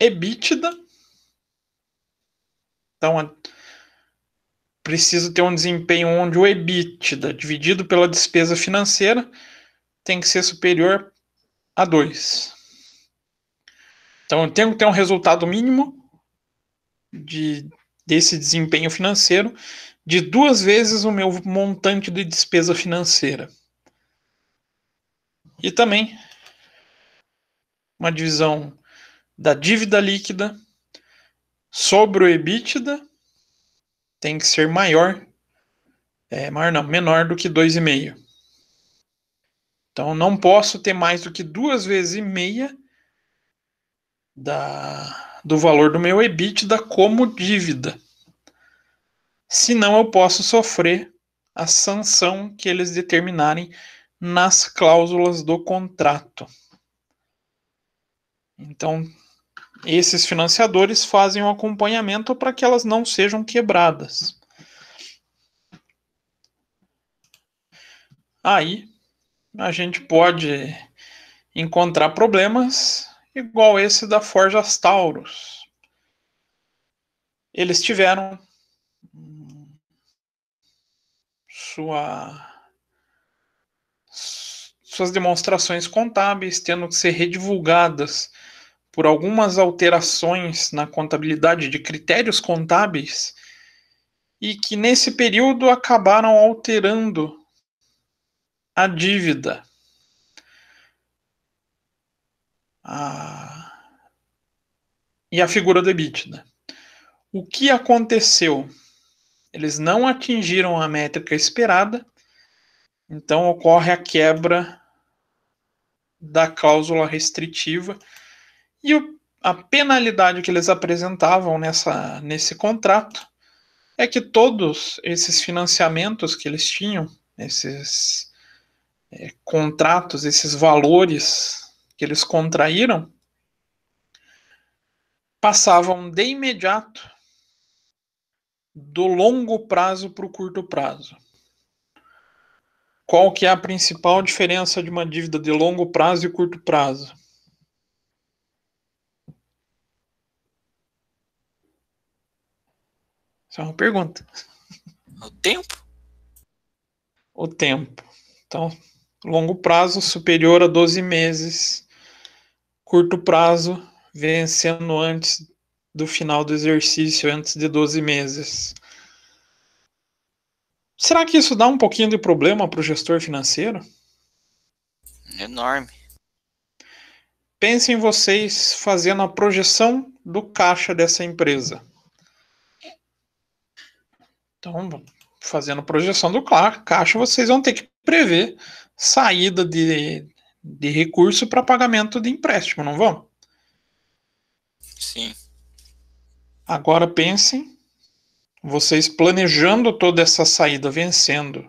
A: EBITDA. Então, preciso ter um desempenho onde o EBITDA dividido pela despesa financeira tem que ser superior a 2. Então, eu tenho que ter um resultado mínimo de, desse desempenho financeiro de duas vezes o meu montante de despesa financeira. E também uma divisão da dívida líquida sobre o EBITDA tem que ser maior, é, maior não, menor do que 2,5. Então não posso ter mais do que duas vezes e meia da, do valor do meu EBITDA como dívida. Senão eu posso sofrer a sanção que eles determinarem nas cláusulas do contrato. Então, esses financiadores fazem o um acompanhamento para que elas não sejam quebradas. Aí a gente pode encontrar problemas igual esse da Forjas Taurus. Eles tiveram sua suas demonstrações contábeis tendo que ser redivulgadas por algumas alterações na contabilidade de critérios contábeis e que nesse período acabaram alterando a dívida. A... E a figura do EBITDA. O que aconteceu? Eles não atingiram a métrica esperada, então ocorre a quebra da cláusula restritiva e o, a penalidade que eles apresentavam nessa, nesse contrato é que todos esses financiamentos que eles tinham, esses é, contratos, esses valores que eles contraíram, passavam de imediato do longo prazo para o curto prazo. Qual que é a principal diferença de uma dívida de longo prazo e curto prazo? Isso é uma pergunta.
B: O tempo?
A: O tempo. Então, longo prazo superior a 12 meses. Curto prazo vencendo antes do final do exercício, antes de 12 meses. Será que isso dá um pouquinho de problema para o gestor financeiro?
B: Enorme.
A: Pensem vocês fazendo a projeção do caixa dessa empresa. Então, fazendo projeção do caixa, vocês vão ter que prever saída de, de recurso para pagamento de empréstimo, não vão?
B: Sim.
A: Agora pensem vocês planejando toda essa saída vencendo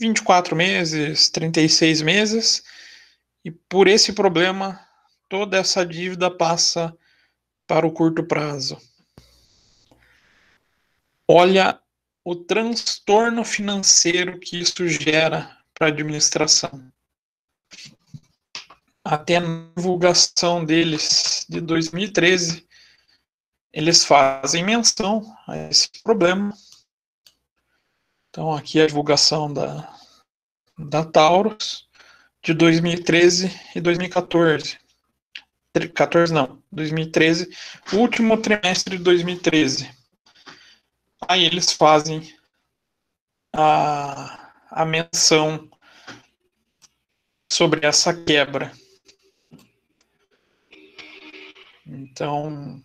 A: 24 meses, 36 meses, e por esse problema toda essa dívida passa para o curto prazo. Olha o transtorno financeiro que isso gera para a administração. Até a divulgação deles de 2013, eles fazem menção a esse problema. Então, aqui a divulgação da, da Taurus de 2013 e 2014. 14 não, 2013, último trimestre de 2013. Aí eles fazem a, a menção sobre essa quebra. Então,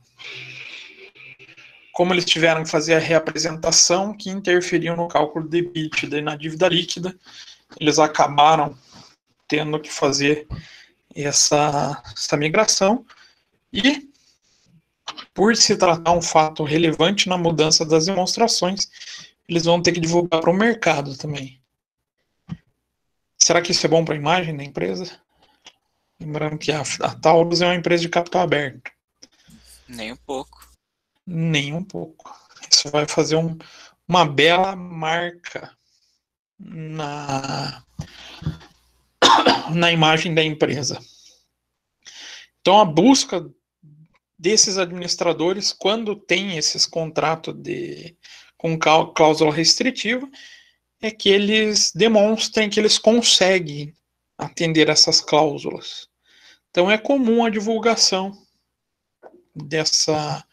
A: como eles tiveram que fazer a reapresentação que interferiu no cálculo de EBITDA e na dívida líquida, eles acabaram tendo que fazer essa, essa migração e por se tratar um fato relevante na mudança das demonstrações, eles vão ter que divulgar para o mercado também. Será que isso é bom para a imagem da empresa? Lembrando que a, a Taurus é uma empresa de capital aberto.
B: Nem um pouco.
A: Nem um pouco. Isso vai fazer um, uma bela marca na, na imagem da empresa. Então, a busca desses administradores, quando tem esses contratos de, com cláusula restritiva, é que eles demonstrem que eles conseguem atender essas cláusulas. Então, é comum a divulgação dessa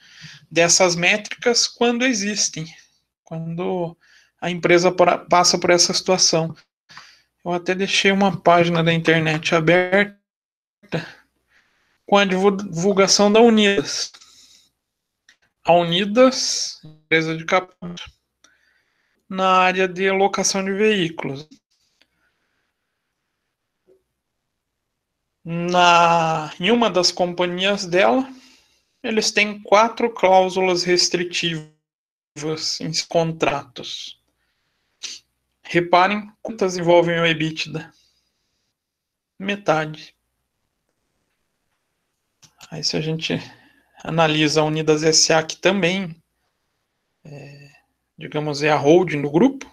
A: dessas métricas quando existem. quando a empresa passa por essa situação. Eu até deixei uma página da internet aberta com a divulgação da Unidas. A Unidas, empresa de captura, na área de locação de veículos. Na, em uma das companhias dela, eles têm quatro cláusulas restritivas em contratos. Reparem quantas envolvem o EBITDA. Metade. Aí se a gente analisa a Unidas SA, que também, é, digamos, é a holding do grupo,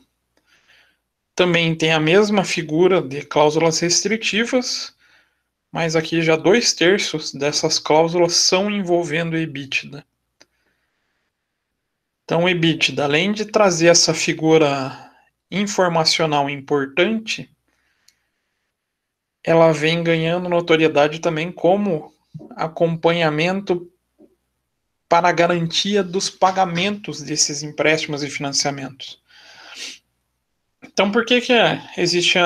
A: também tem a mesma figura de cláusulas restritivas, mas aqui já dois terços dessas cláusulas são envolvendo EBITDA. Então, o EBITDA, além de trazer essa figura informacional importante, ela vem ganhando notoriedade também como acompanhamento para garantia dos pagamentos desses empréstimos e financiamentos. Então, por que, que existe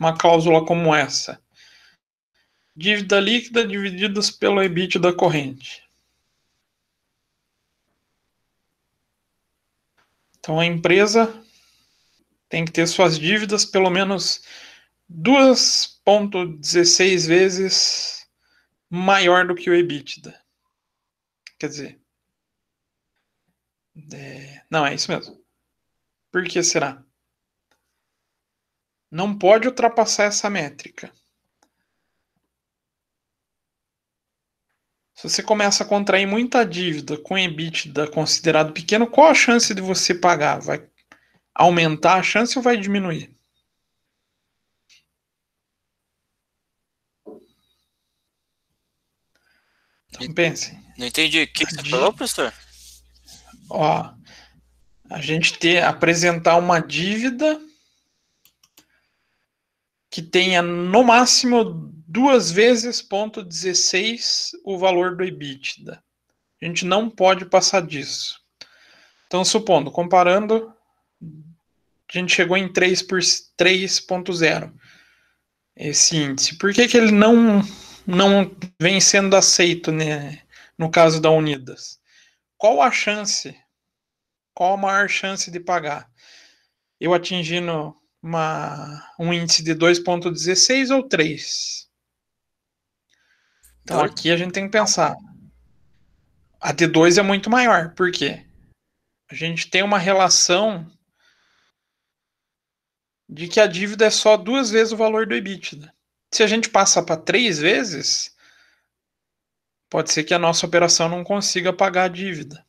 A: uma cláusula como essa? Dívida líquida divididas pelo EBIT da corrente. Então, a empresa tem que ter suas dívidas pelo menos 2,16 vezes maior do que o EBITDA. Quer dizer, é, não, é isso mesmo. Por que será? Não pode ultrapassar essa métrica. Se você começa a contrair muita dívida com EBITDA considerado pequeno, qual a chance de você pagar? Vai aumentar a chance ou vai diminuir? Então pense.
B: Não entendi. O que você falou, professor?
A: Ó, a gente ter, apresentar uma dívida que tenha no máximo duas vezes ponto 16 o valor do EBITDA. A gente não pode passar disso. Então, supondo, comparando, a gente chegou em 3 por 3.0 esse índice. Por que, que ele não, não vem sendo aceito né, no caso da Unidas? qual a chance, qual a maior chance de pagar? Eu atingindo uma, um índice de 2,16 ou 3? Então aqui a gente tem que pensar. A de 2 é muito maior, por quê? A gente tem uma relação de que a dívida é só duas vezes o valor do EBITDA. Se a gente passa para três vezes, pode ser que a nossa operação não consiga pagar a dívida.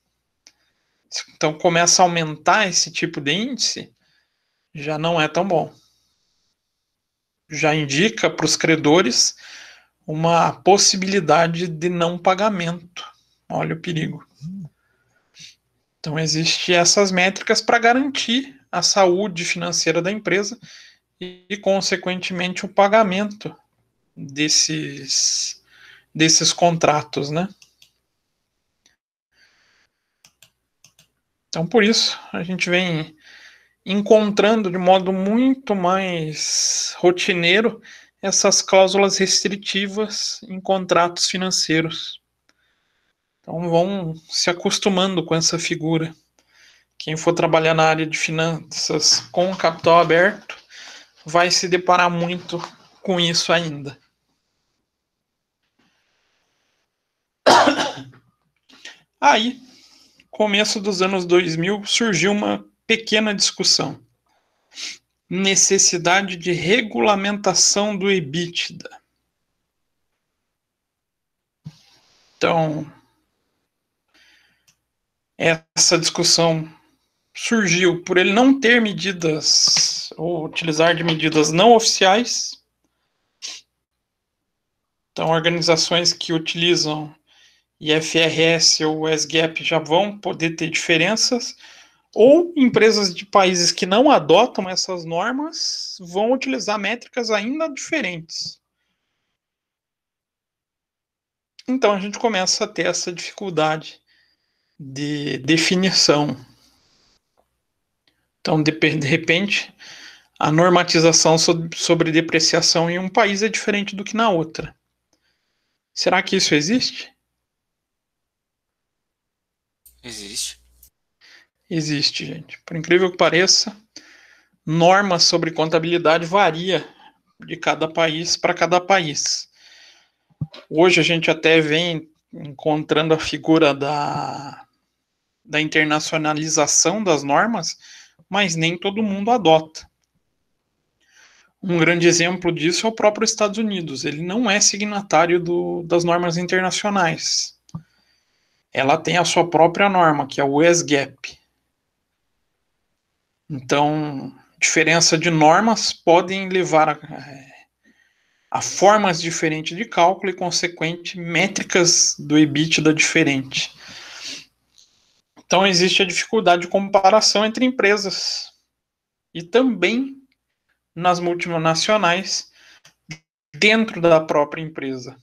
A: Então começa a aumentar esse tipo de índice, já não é tão bom. Já indica para os credores uma possibilidade de não pagamento. Olha o perigo. Então existem essas métricas para garantir a saúde financeira da empresa e, consequentemente o pagamento desses desses contratos, né? Então, por isso, a gente vem encontrando de modo muito mais rotineiro essas cláusulas restritivas em contratos financeiros. Então, vão se acostumando com essa figura. Quem for trabalhar na área de finanças com capital aberto vai se deparar muito com isso ainda. Aí, começo dos anos 2000, surgiu uma pequena discussão. Necessidade de regulamentação do EBITDA. Então, essa discussão surgiu por ele não ter medidas ou utilizar de medidas não oficiais. Então, organizações que utilizam IFRS ou SGAP já vão poder ter diferenças, ou empresas de países que não adotam essas normas vão utilizar métricas ainda diferentes. Então a gente começa a ter essa dificuldade de definição. Então, de, de repente, a normatização sobre depreciação em um país é diferente do que na outra. Será que isso existe?
B: Existe.
A: Existe, gente. Por incrível que pareça, normas sobre contabilidade varia de cada país para cada país. Hoje a gente até vem encontrando a figura da, da internacionalização das normas, mas nem todo mundo adota. Um grande exemplo disso é o próprio Estados Unidos. Ele não é signatário do, das normas internacionais. Ela tem a sua própria norma, que é o US GAAP. Então, diferença de normas podem levar a, a formas diferentes de cálculo e, consequente, métricas do EBITDA diferente. Então, existe a dificuldade de comparação entre empresas. E também nas multinacionais dentro da própria empresa.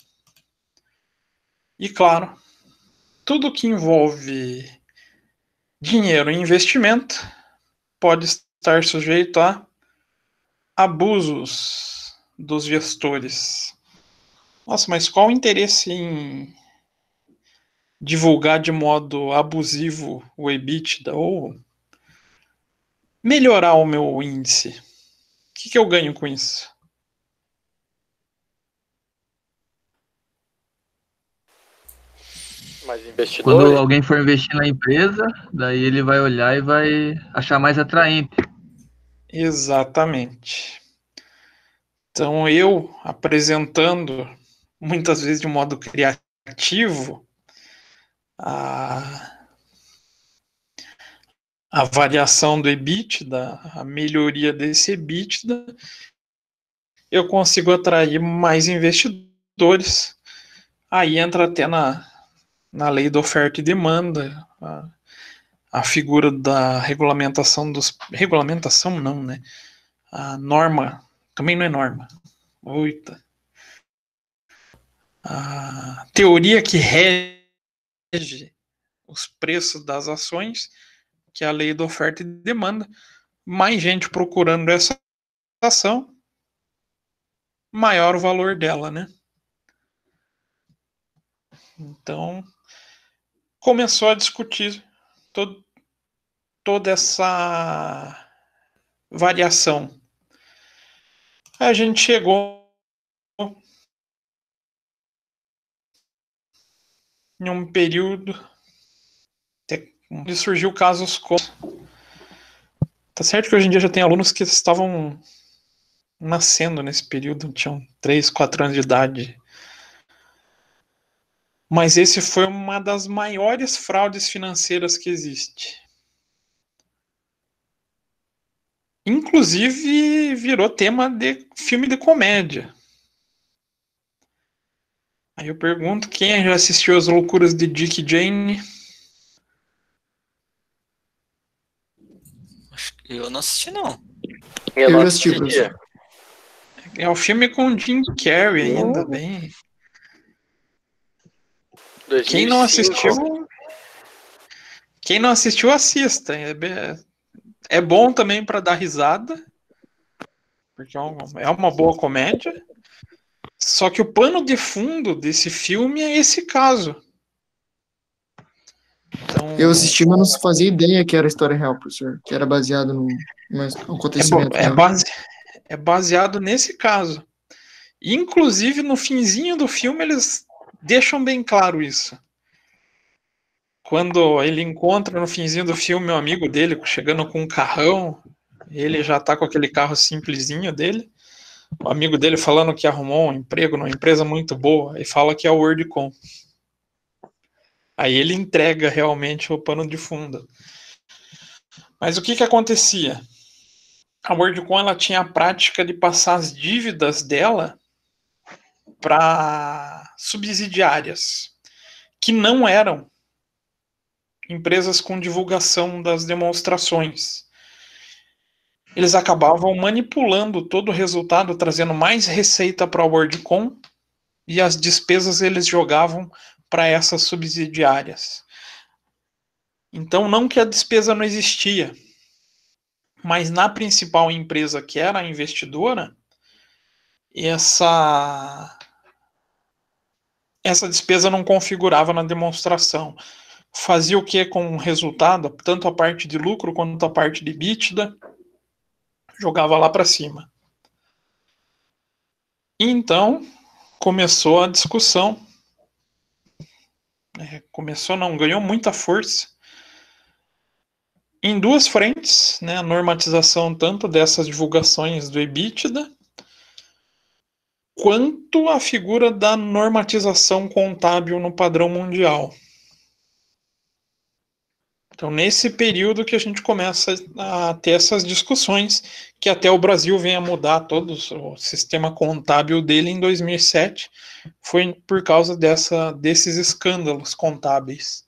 A: E claro, tudo que envolve dinheiro e investimento pode estar sujeito a abusos dos gestores. Nossa, mas qual o interesse em divulgar de modo abusivo o EBITDA ou melhorar o meu índice? O que, que eu ganho com isso?
D: Quando alguém for investir na empresa, daí ele vai olhar e vai achar mais atraente.
A: Exatamente. Então eu apresentando muitas vezes de modo criativo a a variação do EBITDA, a melhoria desse EBITDA, eu consigo atrair mais investidores. Aí entra até na, na lei da oferta e demanda, a, a figura da regulamentação dos. Regulamentação não, né? A norma. Também não é norma. Oita. A teoria que rege os preços das ações que é a lei da oferta e demanda. Mais gente procurando essa ação, maior o valor dela, né? Então, começou a discutir todo, toda essa variação. A gente chegou em um período e surgiu casos como. Tá certo que hoje em dia já tem alunos que estavam nascendo nesse período, tinham 3, 4 anos de idade. Mas esse foi uma das maiores fraudes financeiras que existe. Inclusive virou tema de filme de comédia. Aí eu pergunto quem já assistiu as loucuras de Dick Jane?
B: Eu não assisti, não.
C: Eu,
G: Eu assisti, professor.
A: É o filme com Jim Carrey, ainda bem. Quem não
C: 2005.
A: assistiu. Quem não assistiu, assista. É, é bom também para dar risada. Porque é uma, é uma boa comédia. Só que o pano de fundo desse filme é esse caso. Então,
G: Eu assisti, mas não fazia ideia que era história real, professor. Que era baseado num
A: é,
G: acontecimento
A: é
G: real.
A: base- é baseado nesse caso. Inclusive, no finzinho do filme, eles deixam bem claro isso. Quando ele encontra no finzinho do filme o amigo dele chegando com um carrão, ele já tá com aquele carro simplesinho dele. O amigo dele falando que arrumou um emprego numa empresa muito boa e fala que é o WordCom. Aí ele entrega realmente o pano de fundo. Mas o que que acontecia? A WorldCon ela tinha a prática de passar as dívidas dela para subsidiárias, que não eram empresas com divulgação das demonstrações. Eles acabavam manipulando todo o resultado, trazendo mais receita para a WorldCon e as despesas eles jogavam para essas subsidiárias. Então, não que a despesa não existia, Mas na principal empresa que era a investidora, essa essa despesa não configurava na demonstração. Fazia o que com o resultado, tanto a parte de lucro quanto a parte de bítida, jogava lá para cima. Então, começou a discussão. É, começou, não, ganhou muita força. Em duas frentes, né, a normatização tanto dessas divulgações do EBITDA, quanto a figura da normatização contábil no padrão mundial. Então, nesse período que a gente começa a ter essas discussões, que até o Brasil vem a mudar todo o sistema contábil dele em 2007, foi por causa dessa, desses escândalos contábeis.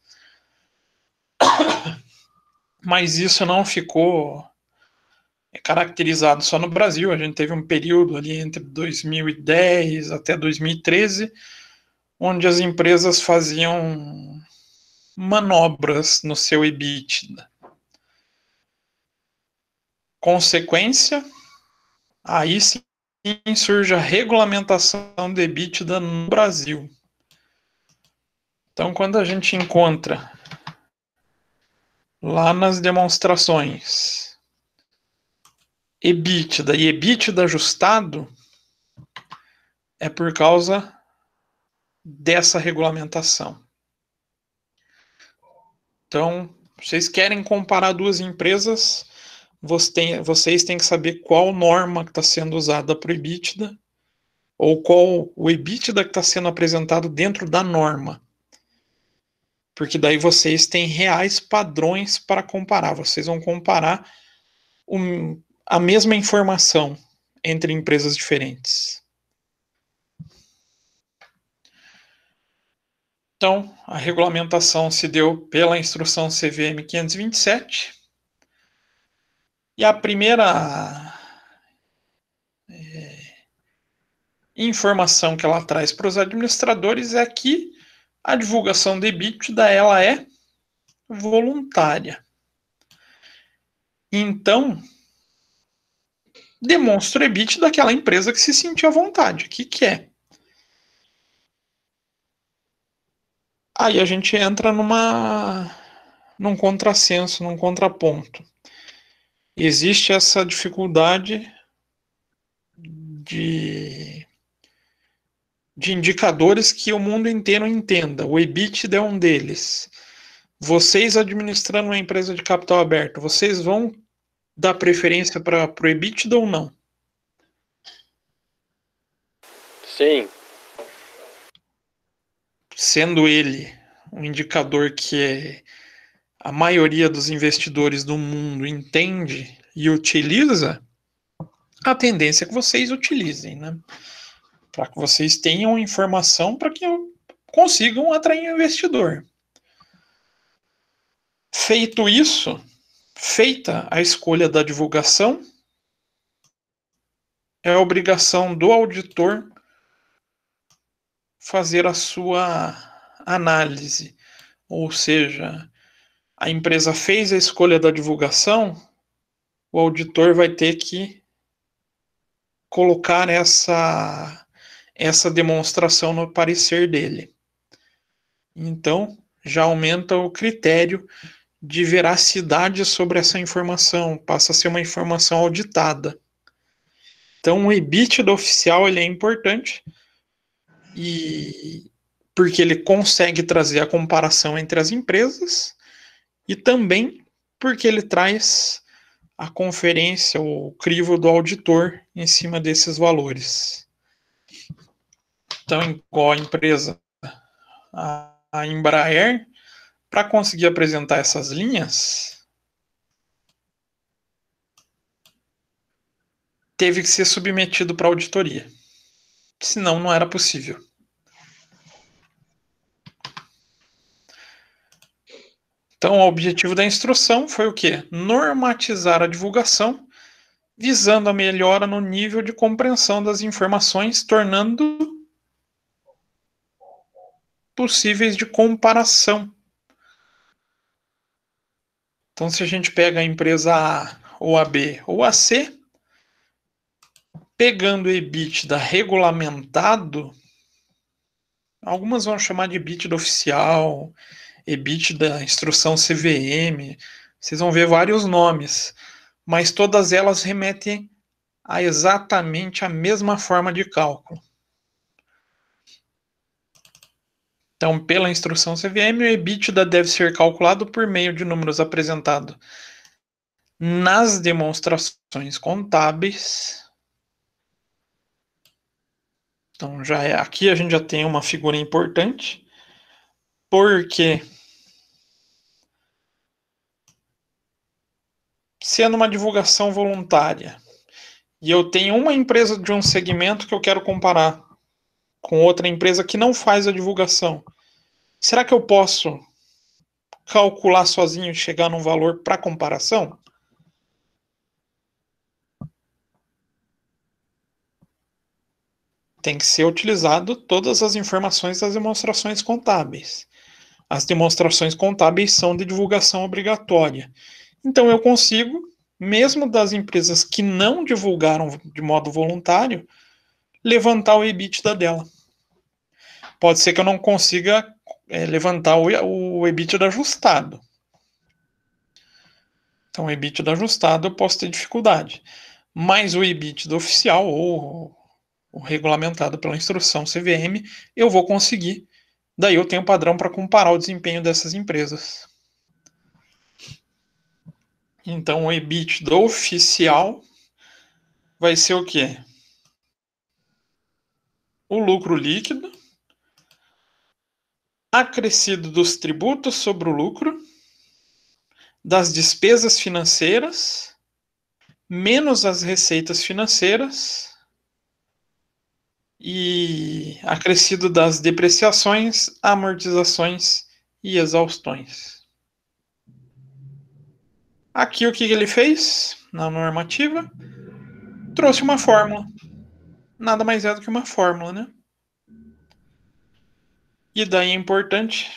A: Mas isso não ficou caracterizado só no Brasil. A gente teve um período ali entre 2010 até 2013, onde as empresas faziam manobras no seu EBITDA. Consequência, aí sim surge a regulamentação de EBITDA no Brasil. Então, quando a gente encontra lá nas demonstrações EBITDA e EBITDA ajustado, é por causa dessa regulamentação. Então, vocês querem comparar duas empresas, vocês têm que saber qual norma que está sendo usada para o EBITDA, ou qual o EBITDA que está sendo apresentado dentro da norma. Porque daí vocês têm reais padrões para comparar. Vocês vão comparar um, a mesma informação entre empresas diferentes. Então, a regulamentação se deu pela instrução CVM 527. E a primeira é, informação que ela traz para os administradores é que a divulgação de EBITDA ela é voluntária. Então, demonstra o EBITDA daquela empresa que se sentiu à vontade. O que, que é? Aí a gente entra numa num contrassenso, num contraponto. Existe essa dificuldade de, de indicadores que o mundo inteiro entenda. O EBITDA é um deles. Vocês administrando uma empresa de capital aberto, vocês vão dar preferência para o EBITDA ou não?
C: Sim,
A: sendo ele um indicador que a maioria dos investidores do mundo entende e utiliza, a tendência é que vocês utilizem, né? Para que vocês tenham informação para que consigam atrair investidor. Feito isso, feita a escolha da divulgação, é obrigação do auditor fazer a sua análise. Ou seja, a empresa fez a escolha da divulgação, o auditor vai ter que colocar essa essa demonstração no parecer dele. Então, já aumenta o critério de veracidade sobre essa informação, passa a ser uma informação auditada. Então, o EBITDA oficial ele é importante, e porque ele consegue trazer a comparação entre as empresas e também porque ele traz a conferência, o crivo do auditor em cima desses valores. Então, igual a empresa, a Embraer, para conseguir apresentar essas linhas, teve que ser submetido para auditoria. Senão, não era possível. Então, o objetivo da instrução foi o quê? Normatizar a divulgação, visando a melhora no nível de compreensão das informações, tornando possíveis de comparação. Então, se a gente pega a empresa A, ou AB ou AC, pegando o EBITDA regulamentado, algumas vão chamar de EBITDA oficial, EBITDA da instrução CVM, vocês vão ver vários nomes, mas todas elas remetem a exatamente a mesma forma de cálculo. Então, pela instrução CVM, o EBITDA deve ser calculado por meio de números apresentados nas demonstrações contábeis. Então, já é, aqui a gente já tem uma figura importante, porque sendo uma divulgação voluntária e eu tenho uma empresa de um segmento que eu quero comparar com outra empresa que não faz a divulgação, será que eu posso calcular sozinho e chegar num valor para comparação? Tem que ser utilizado todas as informações das demonstrações contábeis. As demonstrações contábeis são de divulgação obrigatória. Então eu consigo, mesmo das empresas que não divulgaram de modo voluntário, levantar o EBITDA dela pode ser que eu não consiga é, levantar o, o EBITDA ajustado. Então, o EBITDA ajustado eu posso ter dificuldade. Mas o EBITDA oficial ou o regulamentado pela instrução CVM, eu vou conseguir. Daí eu tenho padrão para comparar o desempenho dessas empresas. Então, o EBITDA oficial vai ser o quê? O lucro líquido acrescido dos tributos sobre o lucro, das despesas financeiras, menos as receitas financeiras e acrescido das depreciações, amortizações e exaustões. Aqui o que ele fez na normativa? Trouxe uma fórmula. Nada mais é do que uma fórmula, né? E daí é importante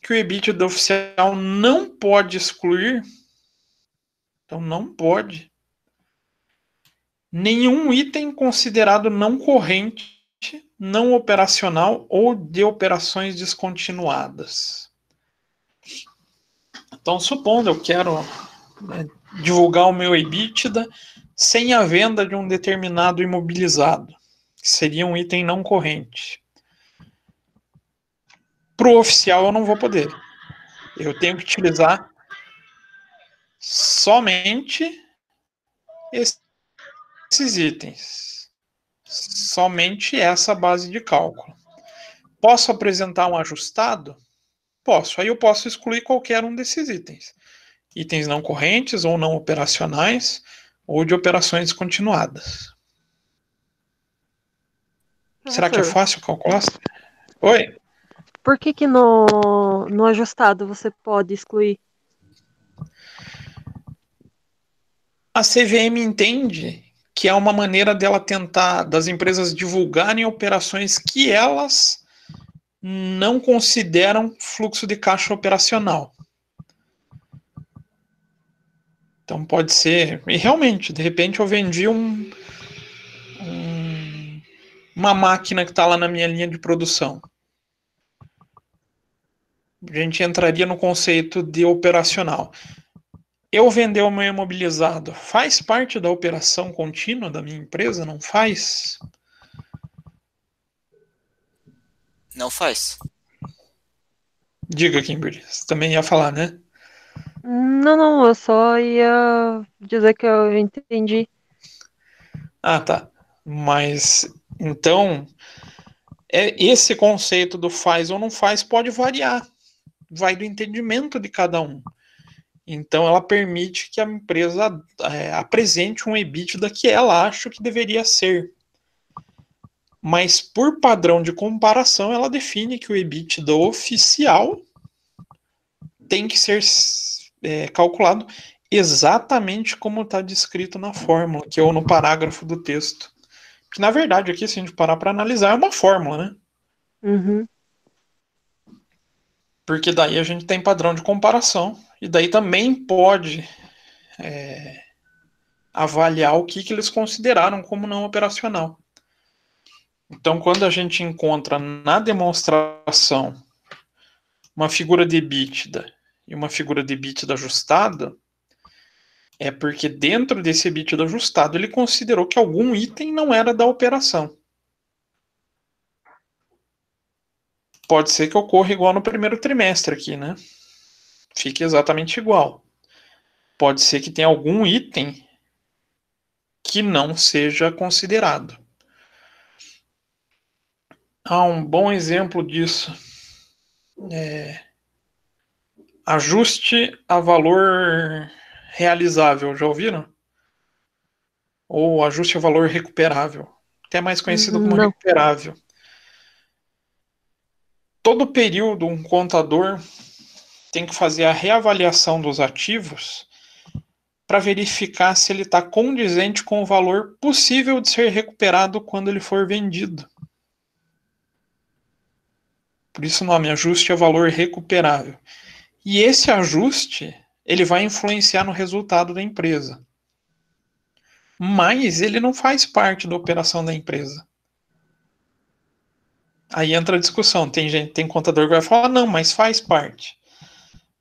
A: que o EBITDA oficial não pode excluir, então não pode, nenhum item considerado não corrente, não operacional ou de operações descontinuadas. Então, supondo eu quero divulgar o meu EBITDA sem a venda de um determinado imobilizado, que seria um item não corrente. Para o oficial eu não vou poder. Eu tenho que utilizar somente esses itens. Somente essa base de cálculo. Posso apresentar um ajustado? Posso. Aí eu posso excluir qualquer um desses itens. Itens não correntes ou não operacionais ou de operações continuadas. Será que é fácil calcular? Oi?
H: Por que, que no, no ajustado você pode excluir?
A: A CVM entende que é uma maneira dela tentar, das empresas divulgarem operações que elas não consideram fluxo de caixa operacional. Então pode ser, e realmente, de repente eu vendi um, um uma máquina que está lá na minha linha de produção a gente entraria no conceito de operacional. Eu vender o meu imobilizado faz parte da operação contínua da minha empresa? Não faz?
B: Não faz.
A: Diga, Kimberly. Você também ia falar, né?
H: Não, não, eu só ia dizer que eu entendi.
A: Ah, tá. Mas então, é esse conceito do faz ou não faz pode variar vai do entendimento de cada um. Então, ela permite que a empresa é, apresente um EBITDA que ela acha que deveria ser. Mas, por padrão de comparação, ela define que o EBITDA oficial tem que ser é, calculado exatamente como está descrito na fórmula, que é ou no parágrafo do texto. Que, na verdade, aqui, se a gente parar para analisar, é uma fórmula, né?
H: Uhum
A: porque daí a gente tem padrão de comparação e daí também pode é, avaliar o que, que eles consideraram como não operacional. Então, quando a gente encontra na demonstração uma figura de EBITDA e uma figura de EBITDA ajustada, é porque dentro desse EBITDA ajustado ele considerou que algum item não era da operação. Pode ser que ocorra igual no primeiro trimestre aqui, né? Fique exatamente igual. Pode ser que tenha algum item que não seja considerado. Ah, um bom exemplo disso é ajuste a valor realizável, já ouviram? Ou ajuste a valor recuperável, até mais conhecido como
H: Não.
A: recuperável. Todo período, um contador tem que fazer a reavaliação dos ativos para verificar se ele está condizente com o valor possível de ser recuperado quando ele for vendido. Por isso o nome ajuste a valor recuperável. E esse ajuste, ele vai influenciar no resultado da empresa. Mas ele não faz parte da operação da empresa. Aí entra a discussão. Tem gente, tem contador que vai falar, não, mas faz parte.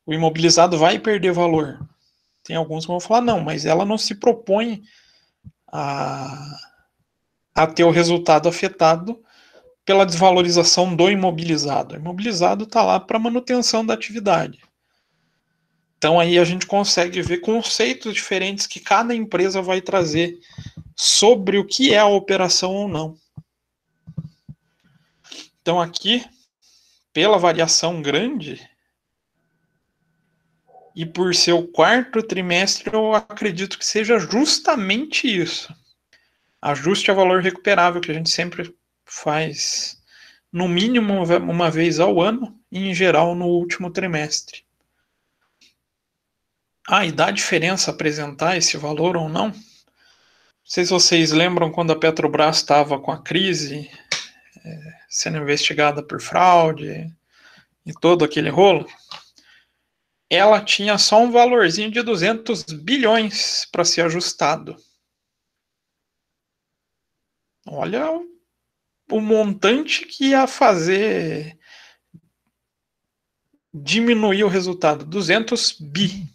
A: O imobilizado vai perder valor. Tem alguns que vão falar, não, mas ela não se propõe a, a ter o resultado afetado pela desvalorização do imobilizado. O imobilizado está lá para manutenção da atividade. Então aí a gente consegue ver conceitos diferentes que cada empresa vai trazer sobre o que é a operação ou não. Então aqui, pela variação grande, e por ser o quarto trimestre, eu acredito que seja justamente isso. Ajuste a valor recuperável, que a gente sempre faz no mínimo uma vez ao ano, e em geral no último trimestre. Ah, e dá diferença apresentar esse valor ou não? Não sei se vocês lembram quando a Petrobras estava com a crise, é, sendo investigada por fraude e todo aquele rolo. Ela tinha só um valorzinho de 200 bilhões para ser ajustado. Olha o, montante que ia fazer diminuir o resultado, 200 bi.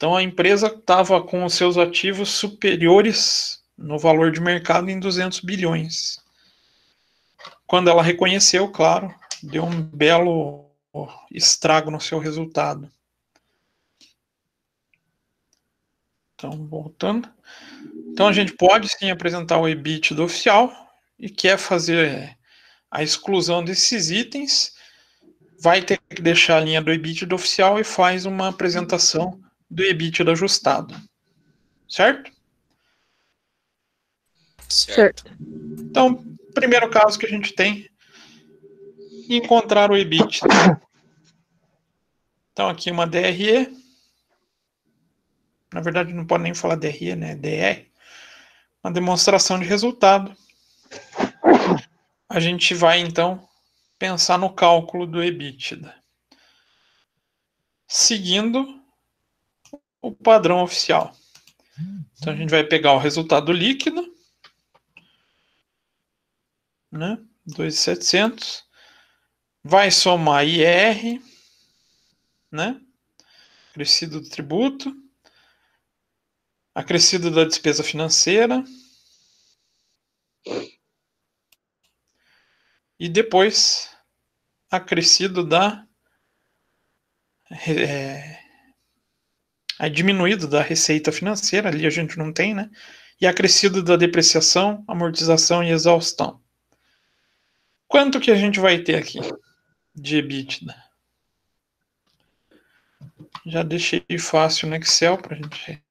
A: Então a empresa estava com os seus ativos superiores no valor de mercado em 200 bilhões. Quando ela reconheceu, claro, deu um belo estrago no seu resultado. Então, voltando. Então a gente pode sim apresentar o EBIT do oficial e quer fazer a exclusão desses itens, vai ter que deixar a linha do EBIT do oficial e faz uma apresentação do EBITDA ajustado. Certo?
B: Certo.
A: Então, primeiro caso que a gente tem, encontrar o EBITDA. Então, aqui uma DRE. Na verdade, não pode nem falar DRE, né? DR. Uma demonstração de resultado. A gente vai, então, pensar no cálculo do EBITDA. Seguindo o padrão oficial. Então a gente vai pegar o resultado líquido, né? 2.700, vai somar IR, né? Acrescido do tributo, acrescido da despesa financeira, e depois acrescido da é, é diminuído da receita financeira, ali a gente não tem, né? E acrescido da depreciação, amortização e exaustão. Quanto que a gente vai ter aqui de EBITDA? Já deixei fácil no Excel para a gente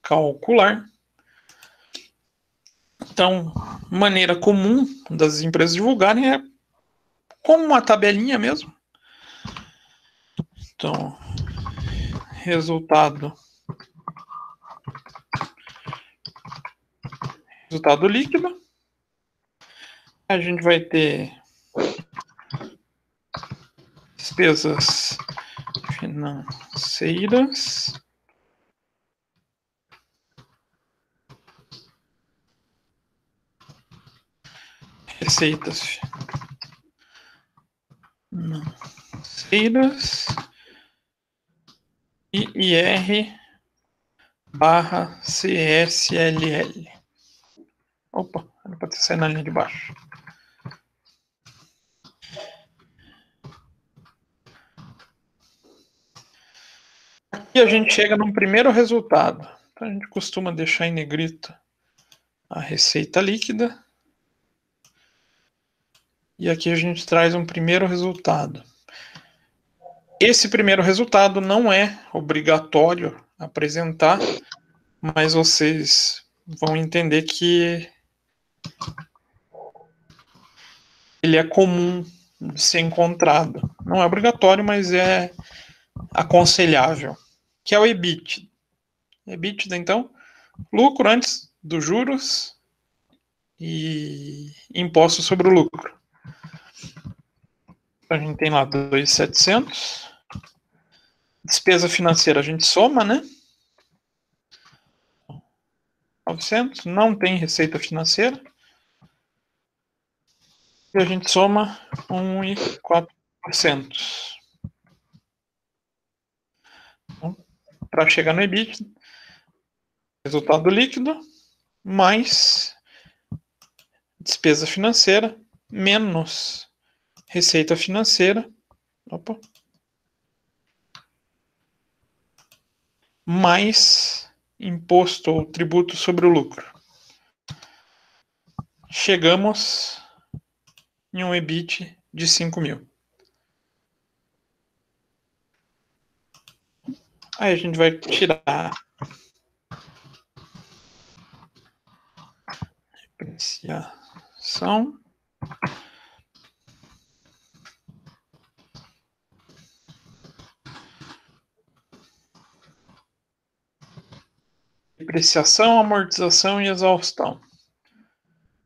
A: calcular. Então, maneira comum das empresas divulgarem é com uma tabelinha mesmo. Então, resultado. Resultado líquido. A gente vai ter despesas financeiras. Receitas financeiras. IR barra CSLL. Opa, para ter saído na linha de baixo. Aqui a gente chega num primeiro resultado. Então a gente costuma deixar em negrito a receita líquida. E aqui a gente traz um primeiro resultado. Esse primeiro resultado não é obrigatório apresentar, mas vocês vão entender que ele é comum ser encontrado. Não é obrigatório, mas é aconselhável, que é o EBIT. EBITDA, então, lucro antes dos juros e imposto sobre o lucro. A gente tem lá 2,700. Despesa financeira a gente soma, né? 900. Não tem receita financeira. E a gente soma 1,4%. Então, Para chegar no EBIT, resultado líquido mais despesa financeira menos receita financeira. Opa. Mais imposto ou tributo sobre o lucro. Chegamos em um EBIT de 5 mil. Aí a gente vai tirar depreciação. Depreciação, amortização e exaustão.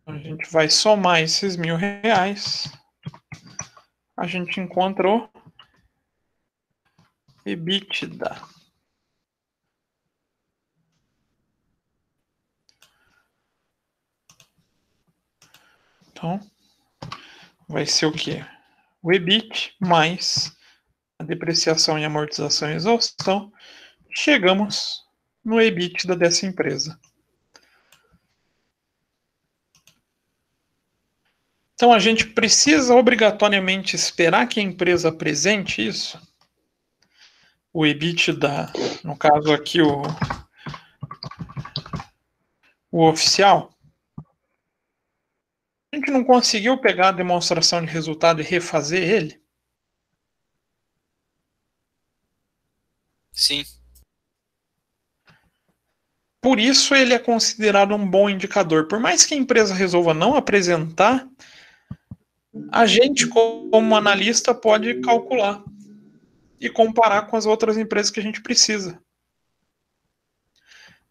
A: A gente vai somar esses mil reais. A gente encontrou EBITDA. Então, vai ser o quê? O EBIT mais a depreciação e amortização e exaustão. Chegamos no EBITDA dessa empresa. Então a gente precisa obrigatoriamente esperar que a empresa apresente isso. O EBITDA, no caso aqui o, o oficial. A gente não conseguiu pegar a demonstração de resultado e refazer ele?
B: Sim.
A: Por isso ele é considerado um bom indicador. Por mais que a empresa resolva não apresentar, a gente, como analista, pode calcular e comparar com as outras empresas que a gente precisa.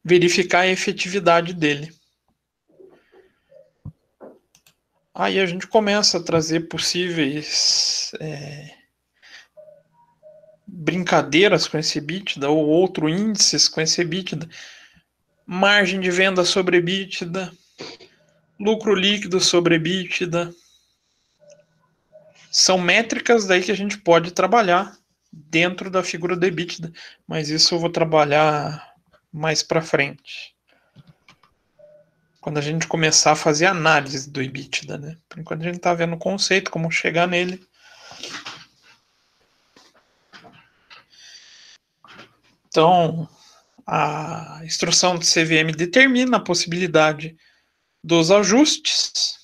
A: Verificar a efetividade dele. Aí a gente começa a trazer possíveis é, brincadeiras com esse EBITDA ou outro índices com esse EBITDA margem de venda sobre EBITDA, lucro líquido sobre EBITDA. São métricas daí que a gente pode trabalhar dentro da figura do EBITDA, mas isso eu vou trabalhar mais para frente. Quando a gente começar a fazer análise do EBITDA, né? Por enquanto a gente está vendo o conceito, como chegar nele. Então, a instrução do CVM determina a possibilidade dos ajustes.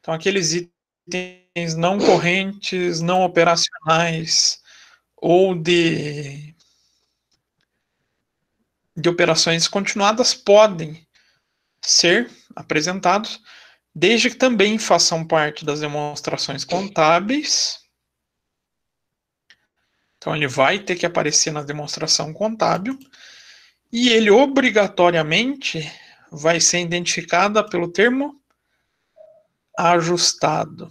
A: Então, aqueles itens não correntes, não operacionais ou de, de operações continuadas podem ser apresentados, desde que também façam parte das demonstrações contábeis então ele vai ter que aparecer na demonstração contábil e ele obrigatoriamente vai ser identificada pelo termo ajustado.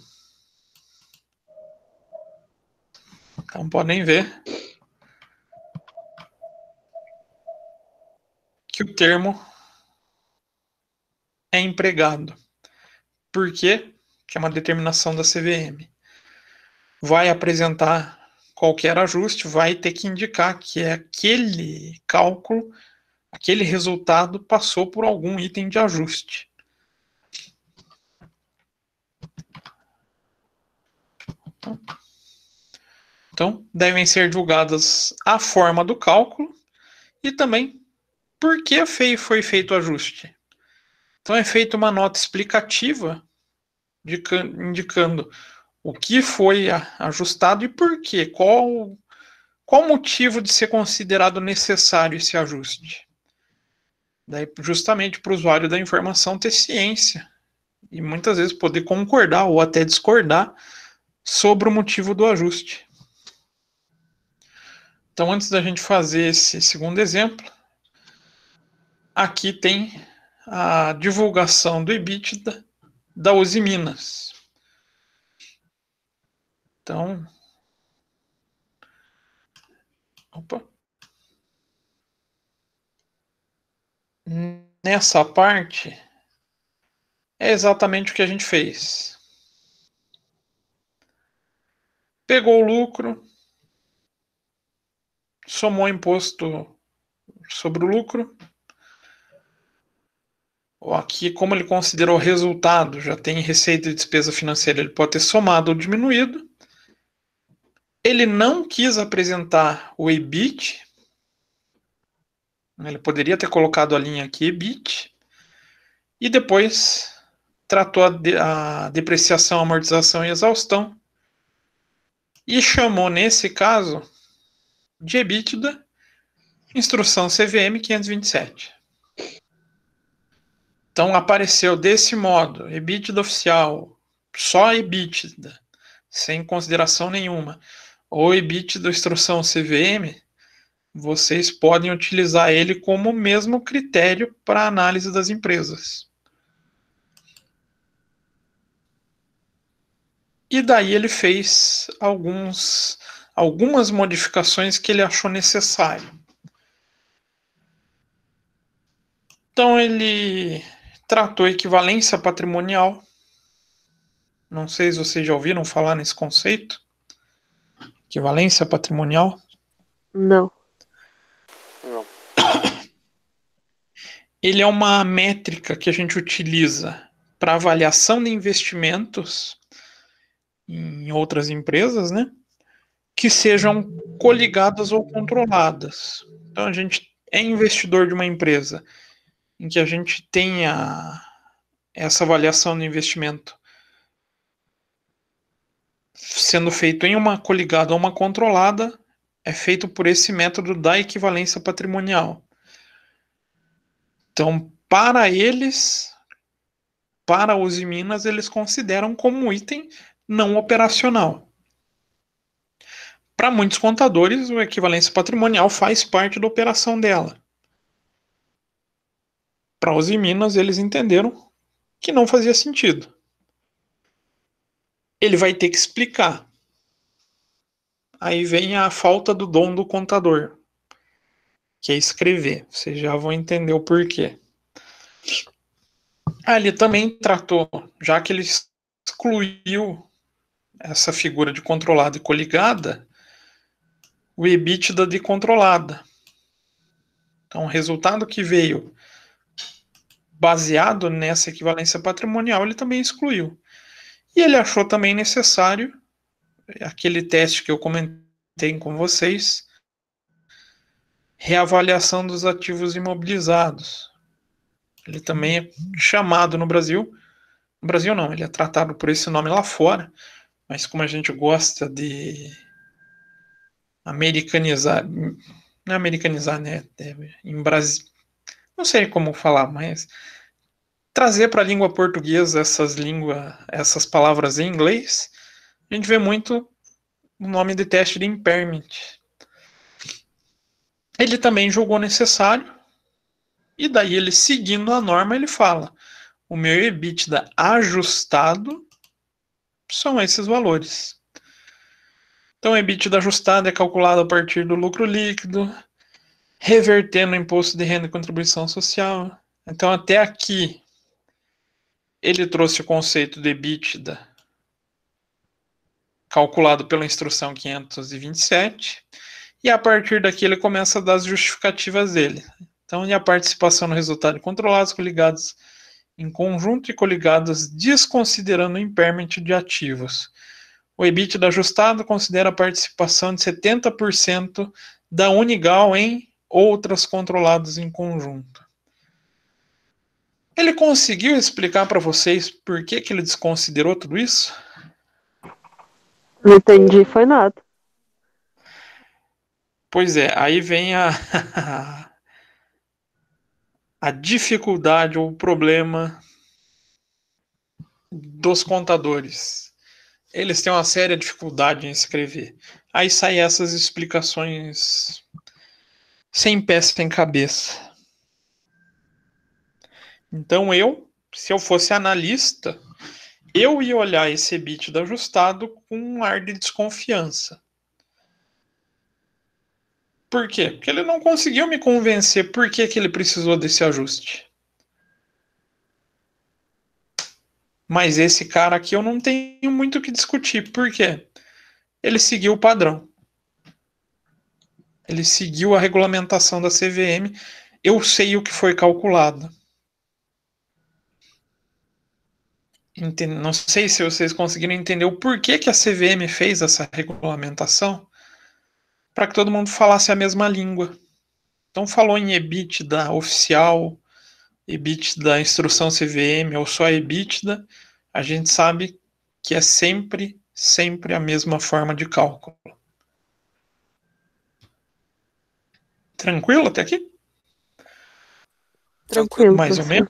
A: Então podem ver que o termo é empregado Por quê? Que é uma determinação da CVM. Vai apresentar qualquer ajuste, vai ter que indicar que aquele cálculo, aquele resultado passou por algum item de ajuste. Então, devem ser divulgadas a forma do cálculo e também por que foi feito o ajuste. Então, é feita uma nota explicativa indicando o que foi ajustado e por quê, qual qual o motivo de ser considerado necessário esse ajuste. Daí, justamente para o usuário da informação ter ciência e muitas vezes poder concordar ou até discordar sobre o motivo do ajuste. Então, antes da gente fazer esse segundo exemplo, aqui tem a divulgação do EBITDA da Uzi Minas. Então, opa. Nessa parte é exatamente o que a gente fez. Pegou o lucro, somou imposto sobre o lucro. Aqui, como ele considerou o resultado, já tem receita e despesa financeira, ele pode ter somado ou diminuído. Ele não quis apresentar o EBIT. Ele poderia ter colocado a linha aqui, EBIT. E depois tratou a, de, a depreciação, amortização e exaustão. E chamou, nesse caso, de EBITDA, instrução CVM 527. Então apareceu desse modo, EBITDA oficial, só EBITDA, sem consideração nenhuma, ou EBITDA instrução CVM, vocês podem utilizar ele como o mesmo critério para análise das empresas. E daí ele fez alguns algumas modificações que ele achou necessário. Então ele tratou equivalência patrimonial. Não sei se vocês já ouviram falar nesse conceito. Equivalência patrimonial?
H: Não.
C: Não.
A: Ele é uma métrica que a gente utiliza para avaliação de investimentos em outras empresas, né? que sejam coligadas ou controladas. Então, a gente é investidor de uma empresa em que a gente tenha essa avaliação do investimento sendo feito em uma coligada ou uma controlada, é feito por esse método da equivalência patrimonial. Então, para eles, para os Minas, eles consideram como item não operacional. Para muitos contadores, o equivalência patrimonial faz parte da operação dela. Para os Minas, eles entenderam que não fazia sentido. Ele vai ter que explicar. Aí vem a falta do dom do contador, que é escrever. Vocês já vão entender o porquê. Ah, ele também tratou, já que ele excluiu essa figura de controlada e coligada, o EBITDA de controlada. Então, o resultado que veio baseado nessa equivalência patrimonial, ele também excluiu. E ele achou também necessário aquele teste que eu comentei com vocês, reavaliação dos ativos imobilizados. Ele também é chamado no Brasil, no Brasil não, ele é tratado por esse nome lá fora, mas como a gente gosta de americanizar, não é americanizar, né? É, em Brasil, não sei como falar, mas trazer para a língua portuguesa essas línguas, essas palavras em inglês, a gente vê muito o nome de teste de impairment. Ele também julgou necessário, e daí ele seguindo a norma, ele fala: o meu EBITDA ajustado são esses valores. Então, o EBITDA ajustado é calculado a partir do lucro líquido, revertendo o imposto de renda e contribuição social. Então, até aqui, Ele trouxe o conceito de EBITDA calculado pela instrução 527, e a partir daqui ele começa a dar as justificativas dele. Então, e a participação no resultado controlados coligados em conjunto e coligados desconsiderando o impairment de ativos. O EBITDA ajustado considera a participação de 70% da Unigal em outras controladas em conjunto. Ele conseguiu explicar para vocês por que, que ele desconsiderou tudo isso?
H: Não entendi, foi nada.
A: Pois é, aí vem a, a dificuldade ou o problema dos contadores. Eles têm uma séria dificuldade em escrever. Aí saem essas explicações sem pé, sem cabeça. Então eu, se eu fosse analista, eu ia olhar esse EBITDA ajustado com um ar de desconfiança. Por quê? Porque ele não conseguiu me convencer por que, que ele precisou desse ajuste. Mas esse cara aqui eu não tenho muito o que discutir. Por quê? Ele seguiu o padrão. Ele seguiu a regulamentação da CVM. Eu sei o que foi calculado. Não sei se vocês conseguiram entender o porquê que a CVM fez essa regulamentação para que todo mundo falasse a mesma língua. Então falou em EBITDA oficial, EBITDA da instrução CVM ou só EBITDA, a gente sabe que é sempre, sempre a mesma forma de cálculo. Tranquilo até aqui?
H: Tranquilo.
A: Mais ou menos?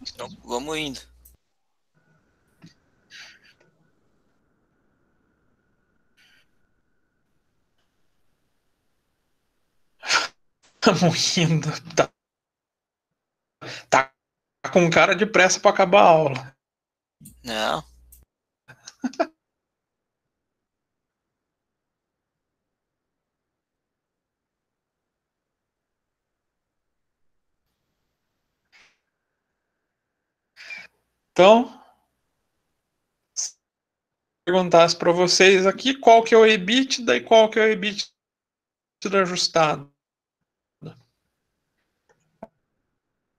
B: Então, vamos indo.
A: Estamos indo. Tá, tá com cara de pressa para acabar a aula.
B: Não.
A: Então, perguntasse para vocês aqui qual que é o EBITDA e qual que é o EBITDA ajustado.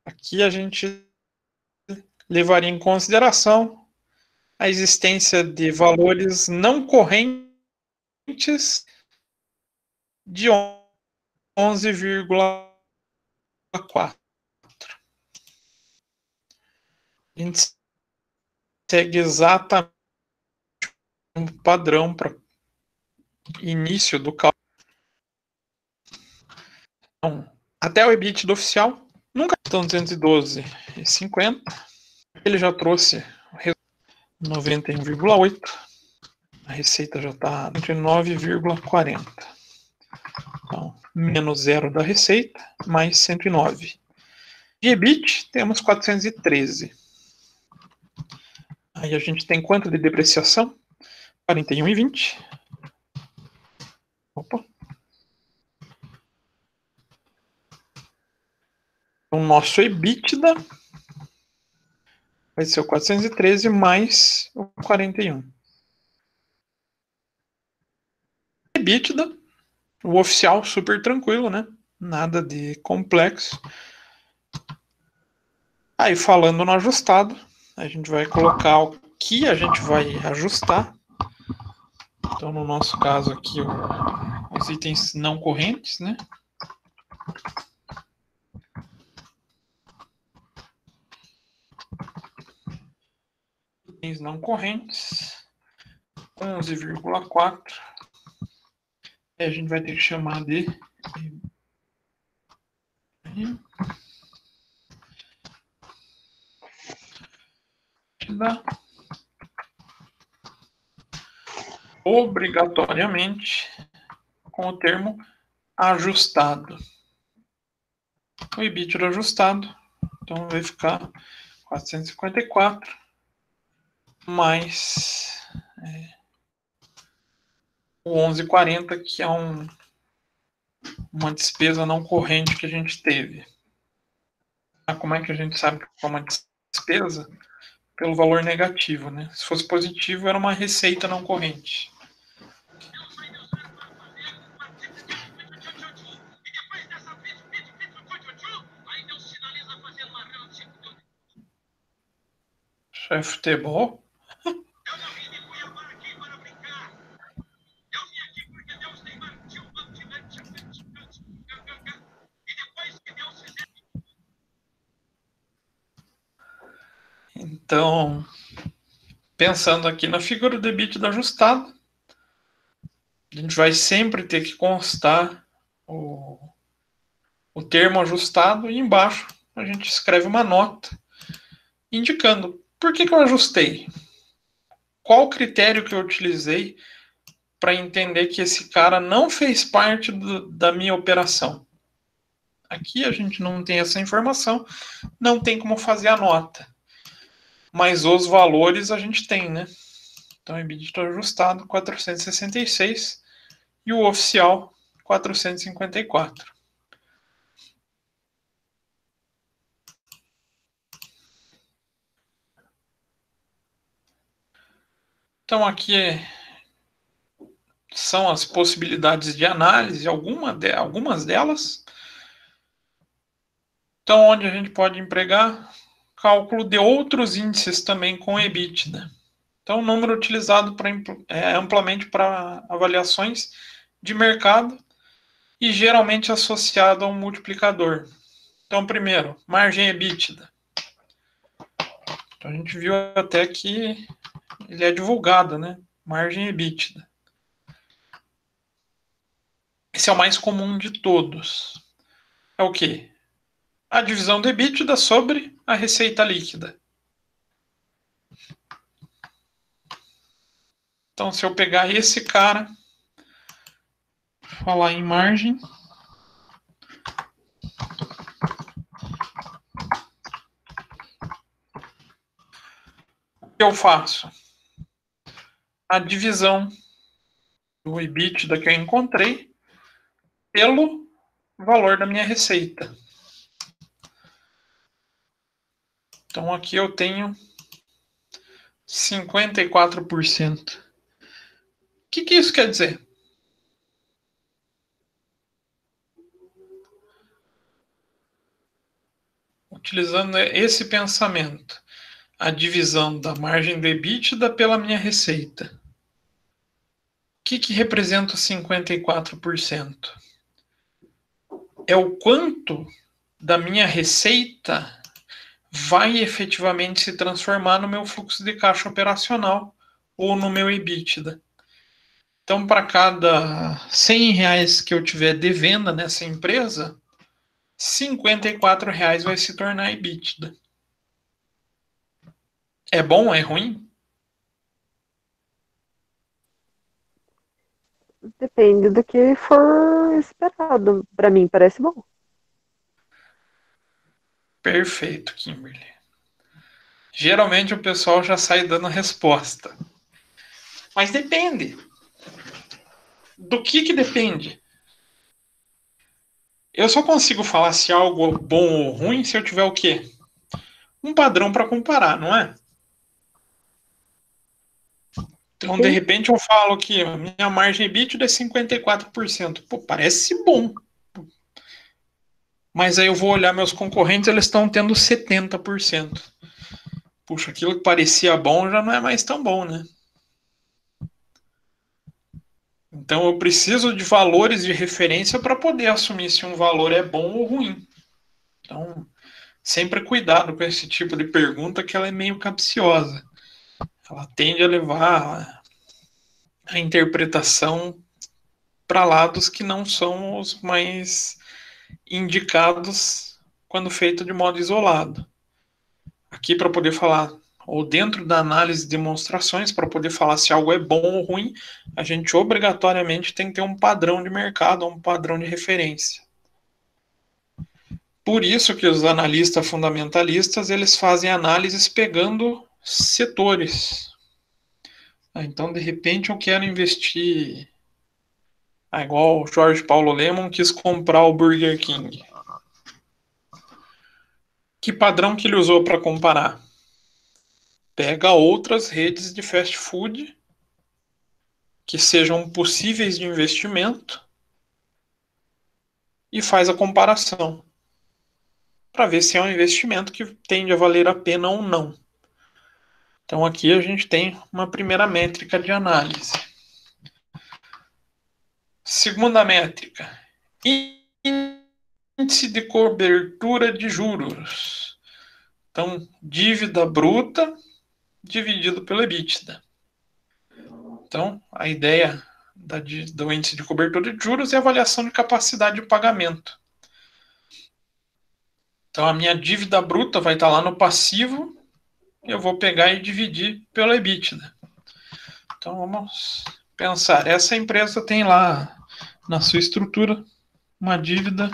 A: Aqui a gente levaria em consideração a existência de valores não correntes de 11,4. A gente segue exatamente um padrão para início do cálculo. Então, até o EBIT do oficial Nunca estão 212,50. Ele já trouxe 91,8. A receita já está entre 9,40. Então, menos zero da receita, mais 109. De EBIT, temos 413. Aí a gente tem quanto de depreciação? 41,20. Opa. O nosso EBITDA vai ser o 413 mais o 41. EBITDA, o oficial super tranquilo, né? Nada de complexo. Aí falando no ajustado, a gente vai colocar o que a gente vai ajustar. Então, no nosso caso aqui, os itens não correntes, né? Itens não correntes, 11,4. E a gente vai ter que chamar de obrigatoriamente com o termo ajustado. O EBITDA ajustado, então vai ficar 454 mais é, o 1140, que é um, uma despesa não corrente que a gente teve. Ah, como é que a gente sabe que é uma despesa? pelo valor negativo, né? Se fosse positivo, era uma receita não corrente. Chefe futebol. Então, pensando aqui na figura do EBITDA ajustado, a gente vai sempre ter que constar o, o termo ajustado e embaixo a gente escreve uma nota indicando por que, que eu ajustei, qual critério que eu utilizei para entender que esse cara não fez parte do, da minha operação. Aqui a gente não tem essa informação, não tem como fazer a nota mas os valores a gente tem, né? Então, EBITDA ajustado 466 e o oficial 454. Então, aqui é, são as possibilidades de análise, alguma de, algumas delas. Então, onde a gente pode empregar cálculo de outros índices também com EBITDA. Então, o número utilizado pra, é, amplamente para avaliações de mercado e geralmente associado a um multiplicador. Então, primeiro, margem EBITDA. Então, a gente viu até que ele é divulgado, né? Margem EBITDA. Esse é o mais comum de todos. É o que? A divisão do EBITDA sobre a receita líquida. Então, se eu pegar esse cara, falar em margem, o que eu faço? A divisão do EBITDA que eu encontrei pelo valor da minha receita. Então aqui eu tenho 54%. O que, que isso quer dizer? Utilizando esse pensamento, a divisão da margem de EBITDA pela minha receita. O que, que representa 54%? É o quanto da minha receita vai efetivamente se transformar no meu fluxo de caixa operacional ou no meu EBITDA. Então, para cada 100 reais que eu tiver de venda nessa empresa, 54 reais vai se tornar EBITDA. É bom é ruim?
H: Depende do que for esperado. Para mim, parece bom.
A: Perfeito, Kimberly. Geralmente o pessoal já sai dando resposta. Mas depende. Do que que depende? Eu só consigo falar se algo é bom ou ruim se eu tiver o quê? Um padrão para comparar, não é? Então, de repente, eu falo que minha margem EBITDA é 54%. Pô, parece bom. Mas aí eu vou olhar meus concorrentes, eles estão tendo 70%. Puxa, aquilo que parecia bom já não é mais tão bom, né? Então eu preciso de valores de referência para poder assumir se um valor é bom ou ruim. Então, sempre cuidado com esse tipo de pergunta que ela é meio capciosa. Ela tende a levar a interpretação para lados que não são os mais indicados quando feito de modo isolado. Aqui para poder falar, ou dentro da análise de demonstrações, para poder falar se algo é bom ou ruim, a gente obrigatoriamente tem que ter um padrão de mercado, um padrão de referência. Por isso que os analistas fundamentalistas, eles fazem análises pegando setores. Ah, então, de repente, eu quero investir ah, igual o Jorge Paulo Lemon quis comprar o Burger King. Que padrão que ele usou para comparar? pega outras redes de fast food que sejam possíveis de investimento e faz a comparação para ver se é um investimento que tende a valer a pena ou não. Então aqui a gente tem uma primeira métrica de análise. Segunda métrica, índice de cobertura de juros. Então, dívida bruta dividido pelo EBITDA. Então, a ideia da, do índice de cobertura de juros é a avaliação de capacidade de pagamento. Então, a minha dívida bruta vai estar lá no passivo, eu vou pegar e dividir pelo EBITDA. Então, vamos pensar. Essa empresa tem lá na sua estrutura uma dívida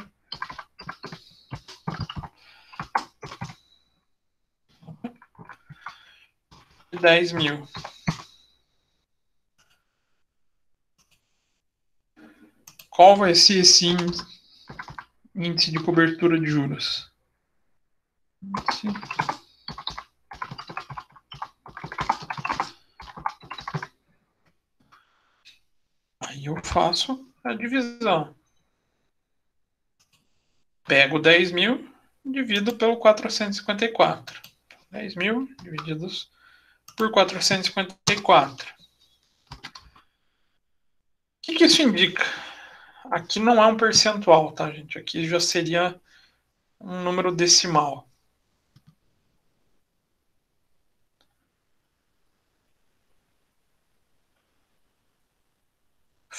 A: de 10 mil. Qual vai ser esse índice de cobertura de juros? Aí eu faço a divisão. Pego 10 mil, divido pelo 454. 10 mil divididos por 454. O que, que isso indica? Aqui não é um percentual, tá, gente? Aqui já seria um número decimal.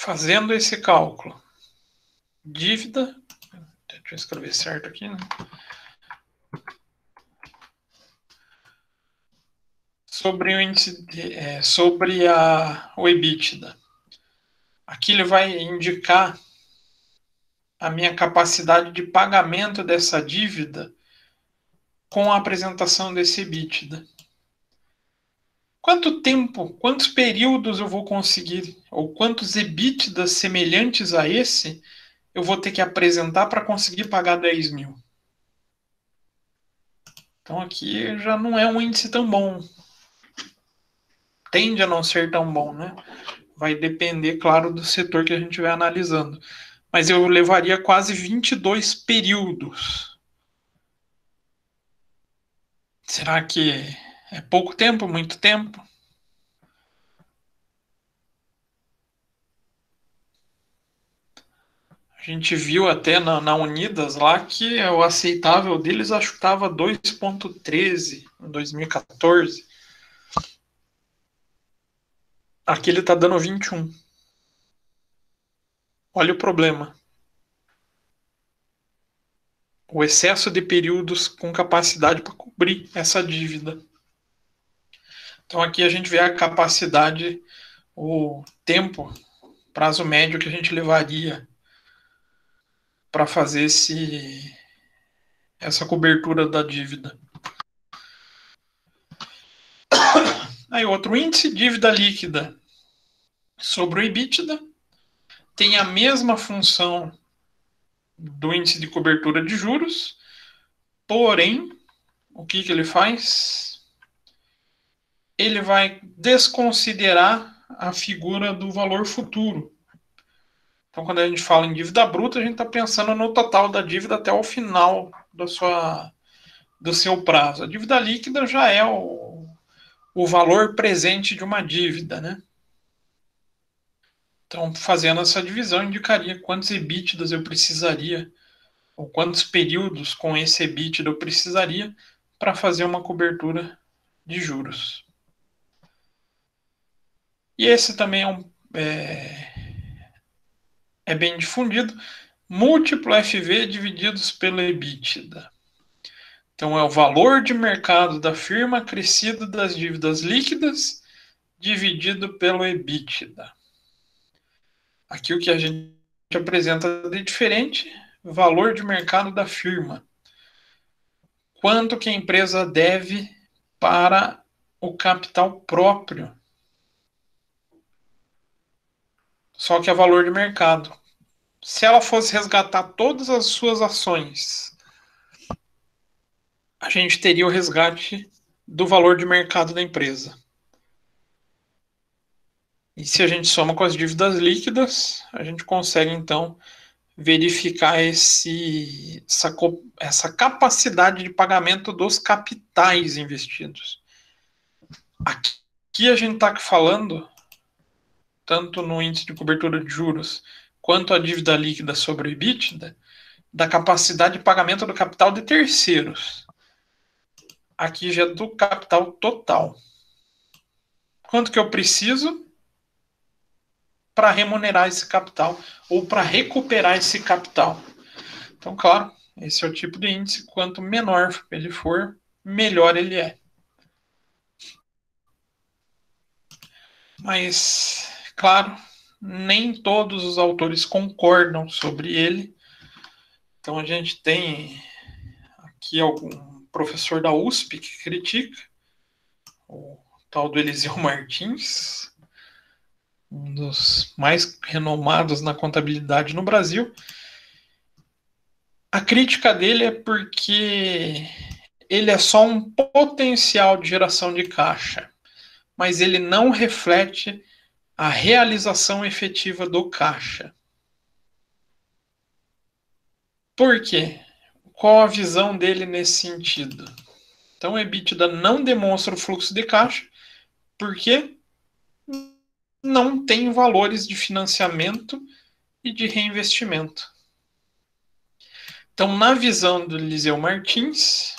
A: Fazendo esse cálculo, dívida, deixa eu escrever certo aqui, né? Sobre o índice, de, é, sobre a, o EBITDA. Aqui ele vai indicar a minha capacidade de pagamento dessa dívida com a apresentação desse EBITDA. Quanto tempo, quantos períodos eu vou conseguir, ou quantos EBITDAs semelhantes a esse eu vou ter que apresentar para conseguir pagar 10 mil? Então aqui já não é um índice tão bom. Tende a não ser tão bom, né? Vai depender, claro, do setor que a gente vai analisando. Mas eu levaria quase 22 períodos. Será que é pouco tempo, muito tempo. A gente viu até na, na Unidas lá que o aceitável deles acho que estava 2.13 em 2014. Aqui ele está dando 21. Olha o problema. O excesso de períodos com capacidade para cobrir essa dívida. Então aqui a gente vê a capacidade, o tempo, prazo médio que a gente levaria para fazer esse, essa cobertura da dívida. Aí outro índice, dívida líquida sobre o EBITDA, tem a mesma função do índice de cobertura de juros, porém, o que, que ele faz? Ele vai desconsiderar a figura do valor futuro. Então, quando a gente fala em dívida bruta, a gente está pensando no total da dívida até o final da sua, do seu prazo. A dívida líquida já é o, o valor presente de uma dívida, né? Então, fazendo essa divisão, indicaria quantos EBITDAs eu precisaria, ou quantos períodos com esse EBITDA eu precisaria para fazer uma cobertura de juros. E esse também é, um, é, é bem difundido. Múltiplo FV divididos pelo EBITDA. Então, é o valor de mercado da firma acrescido das dívidas líquidas dividido pelo EBITDA. Aqui o que a gente apresenta de diferente, valor de mercado da firma. Quanto que a empresa deve para o capital próprio só que é valor de mercado. Se ela fosse resgatar todas as suas ações, a gente teria o resgate do valor de mercado da empresa. E se a gente soma com as dívidas líquidas, a gente consegue então verificar esse, essa, essa capacidade de pagamento dos capitais investidos. Aqui a gente está falando, tanto no índice de cobertura de juros quanto a dívida líquida sobre o EBITDA, da capacidade de pagamento do capital de terceiros. Aqui já é do capital total. Quanto que eu preciso para remunerar esse capital ou para recuperar esse capital? Então, claro, esse é o tipo de índice. Quanto menor ele for, melhor ele é. Mas, claro, nem todos os autores concordam sobre ele. Então a gente tem aqui algum professor da USP que critica, o tal do Eliseu Martins, um dos mais renomados na contabilidade no Brasil. A crítica dele é porque ele é só um potencial de geração de caixa, mas ele não reflete a realização efetiva do caixa. Por quê? Qual a visão dele nesse sentido? Então, o EBITDA não demonstra o fluxo de caixa porque não tem valores de financiamento e de reinvestimento. Então, na visão do Eliseu Martins,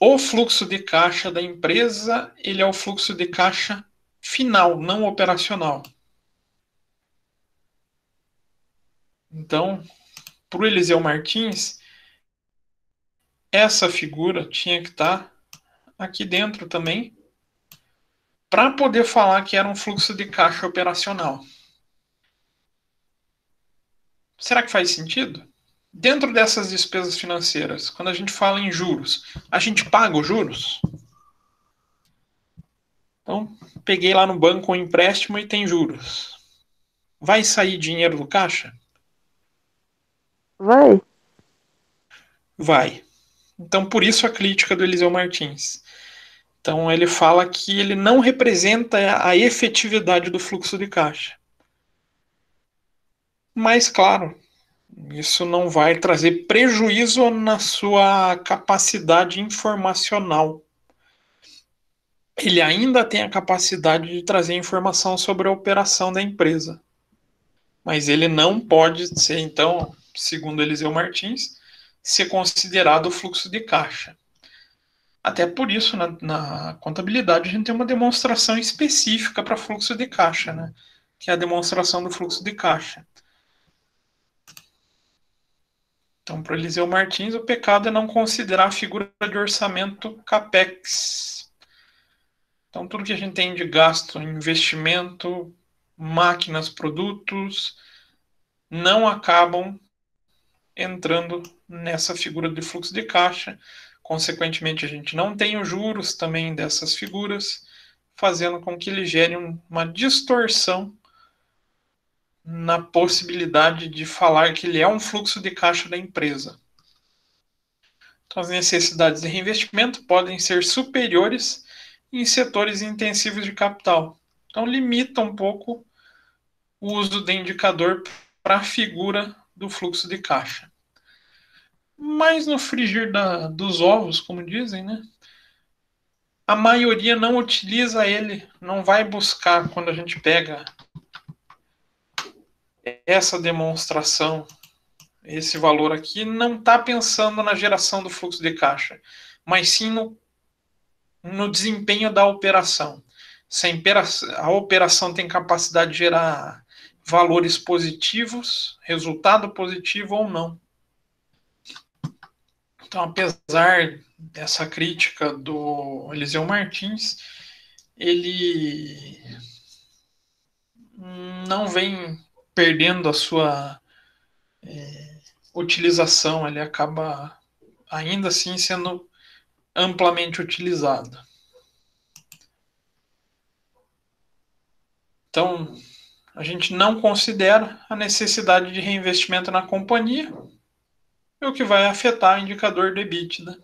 A: o fluxo de caixa da empresa ele é o fluxo de caixa final, não operacional. Então, para o Eliseu Martins, essa figura tinha que estar tá aqui dentro também, para poder falar que era um fluxo de caixa operacional. Será que faz sentido? Dentro dessas despesas financeiras, quando a gente fala em juros, a gente paga os juros? Então, peguei lá no banco um empréstimo e tem juros. Vai sair dinheiro do caixa?
H: Vai.
A: Vai. Então, por isso a crítica do Eliseu Martins. Então, ele fala que ele não representa a efetividade do fluxo de caixa. Mas, claro, isso não vai trazer prejuízo na sua capacidade informacional ele ainda tem a capacidade de trazer informação sobre a operação da empresa. Mas ele não pode ser, então, segundo Eliseu Martins, ser considerado fluxo de caixa. Até por isso, na, na contabilidade, a gente tem uma demonstração específica para fluxo de caixa, né? que é a demonstração do fluxo de caixa. Então, para Eliseu Martins, o pecado é não considerar a figura de orçamento CAPEX, então, tudo que a gente tem de gasto investimento, máquinas, produtos, não acabam entrando nessa figura de fluxo de caixa. Consequentemente, a gente não tem os juros também dessas figuras, fazendo com que ele gere uma distorção na possibilidade de falar que ele é um fluxo de caixa da empresa. Então, as necessidades de reinvestimento podem ser superiores em setores intensivos de capital. Então, limita um pouco o uso do indicador para a figura do fluxo de caixa. Mas no frigir da, dos ovos, como dizem, né? A maioria não utiliza ele, não vai buscar quando a gente pega essa demonstração, esse valor aqui, não está pensando na geração do fluxo de caixa, mas sim no no desempenho da operação. Se a operação tem capacidade de gerar valores positivos, resultado positivo ou não. Então, apesar dessa crítica do Eliseu Martins, ele não vem perdendo a sua é, utilização, ele acaba ainda assim sendo amplamente utilizado. Então, a gente não considera a necessidade de reinvestimento na companhia, o que vai afetar o indicador de EBITDA.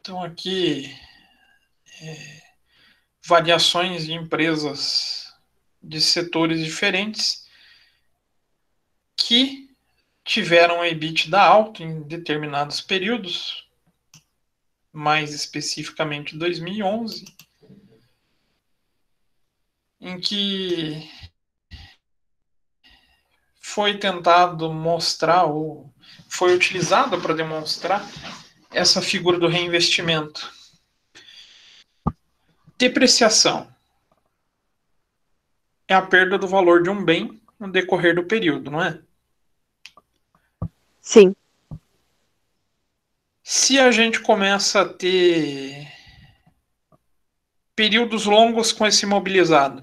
A: Então aqui é, variações de empresas de setores diferentes que tiveram EBITDA alto em determinados períodos, mais especificamente 2011, em que foi tentado mostrar ou foi utilizado para demonstrar essa figura do reinvestimento. Depreciação é a perda do valor de um bem no decorrer do período, não é?
H: Sim.
A: Se a gente começa a ter períodos longos com esse imobilizado,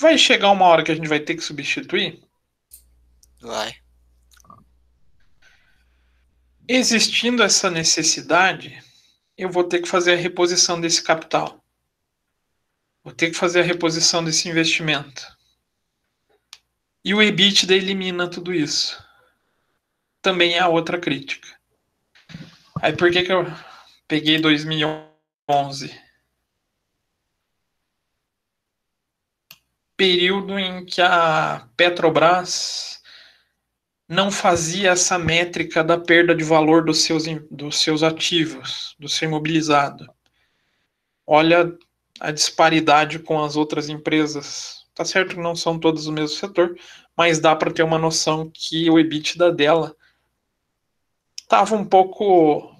A: vai chegar uma hora que a gente vai ter que substituir?
B: Vai.
A: Existindo essa necessidade, eu vou ter que fazer a reposição desse capital. Vou ter que fazer a reposição desse investimento. E o EBITDA elimina tudo isso. Também é a outra crítica. Aí por que, que eu peguei 2011? Período em que a Petrobras não fazia essa métrica da perda de valor dos seus, dos seus ativos, do seu imobilizado. Olha a disparidade com as outras empresas. Tá certo que não são todas do mesmo setor, mas dá para ter uma noção que o EBITDA dela estava um pouco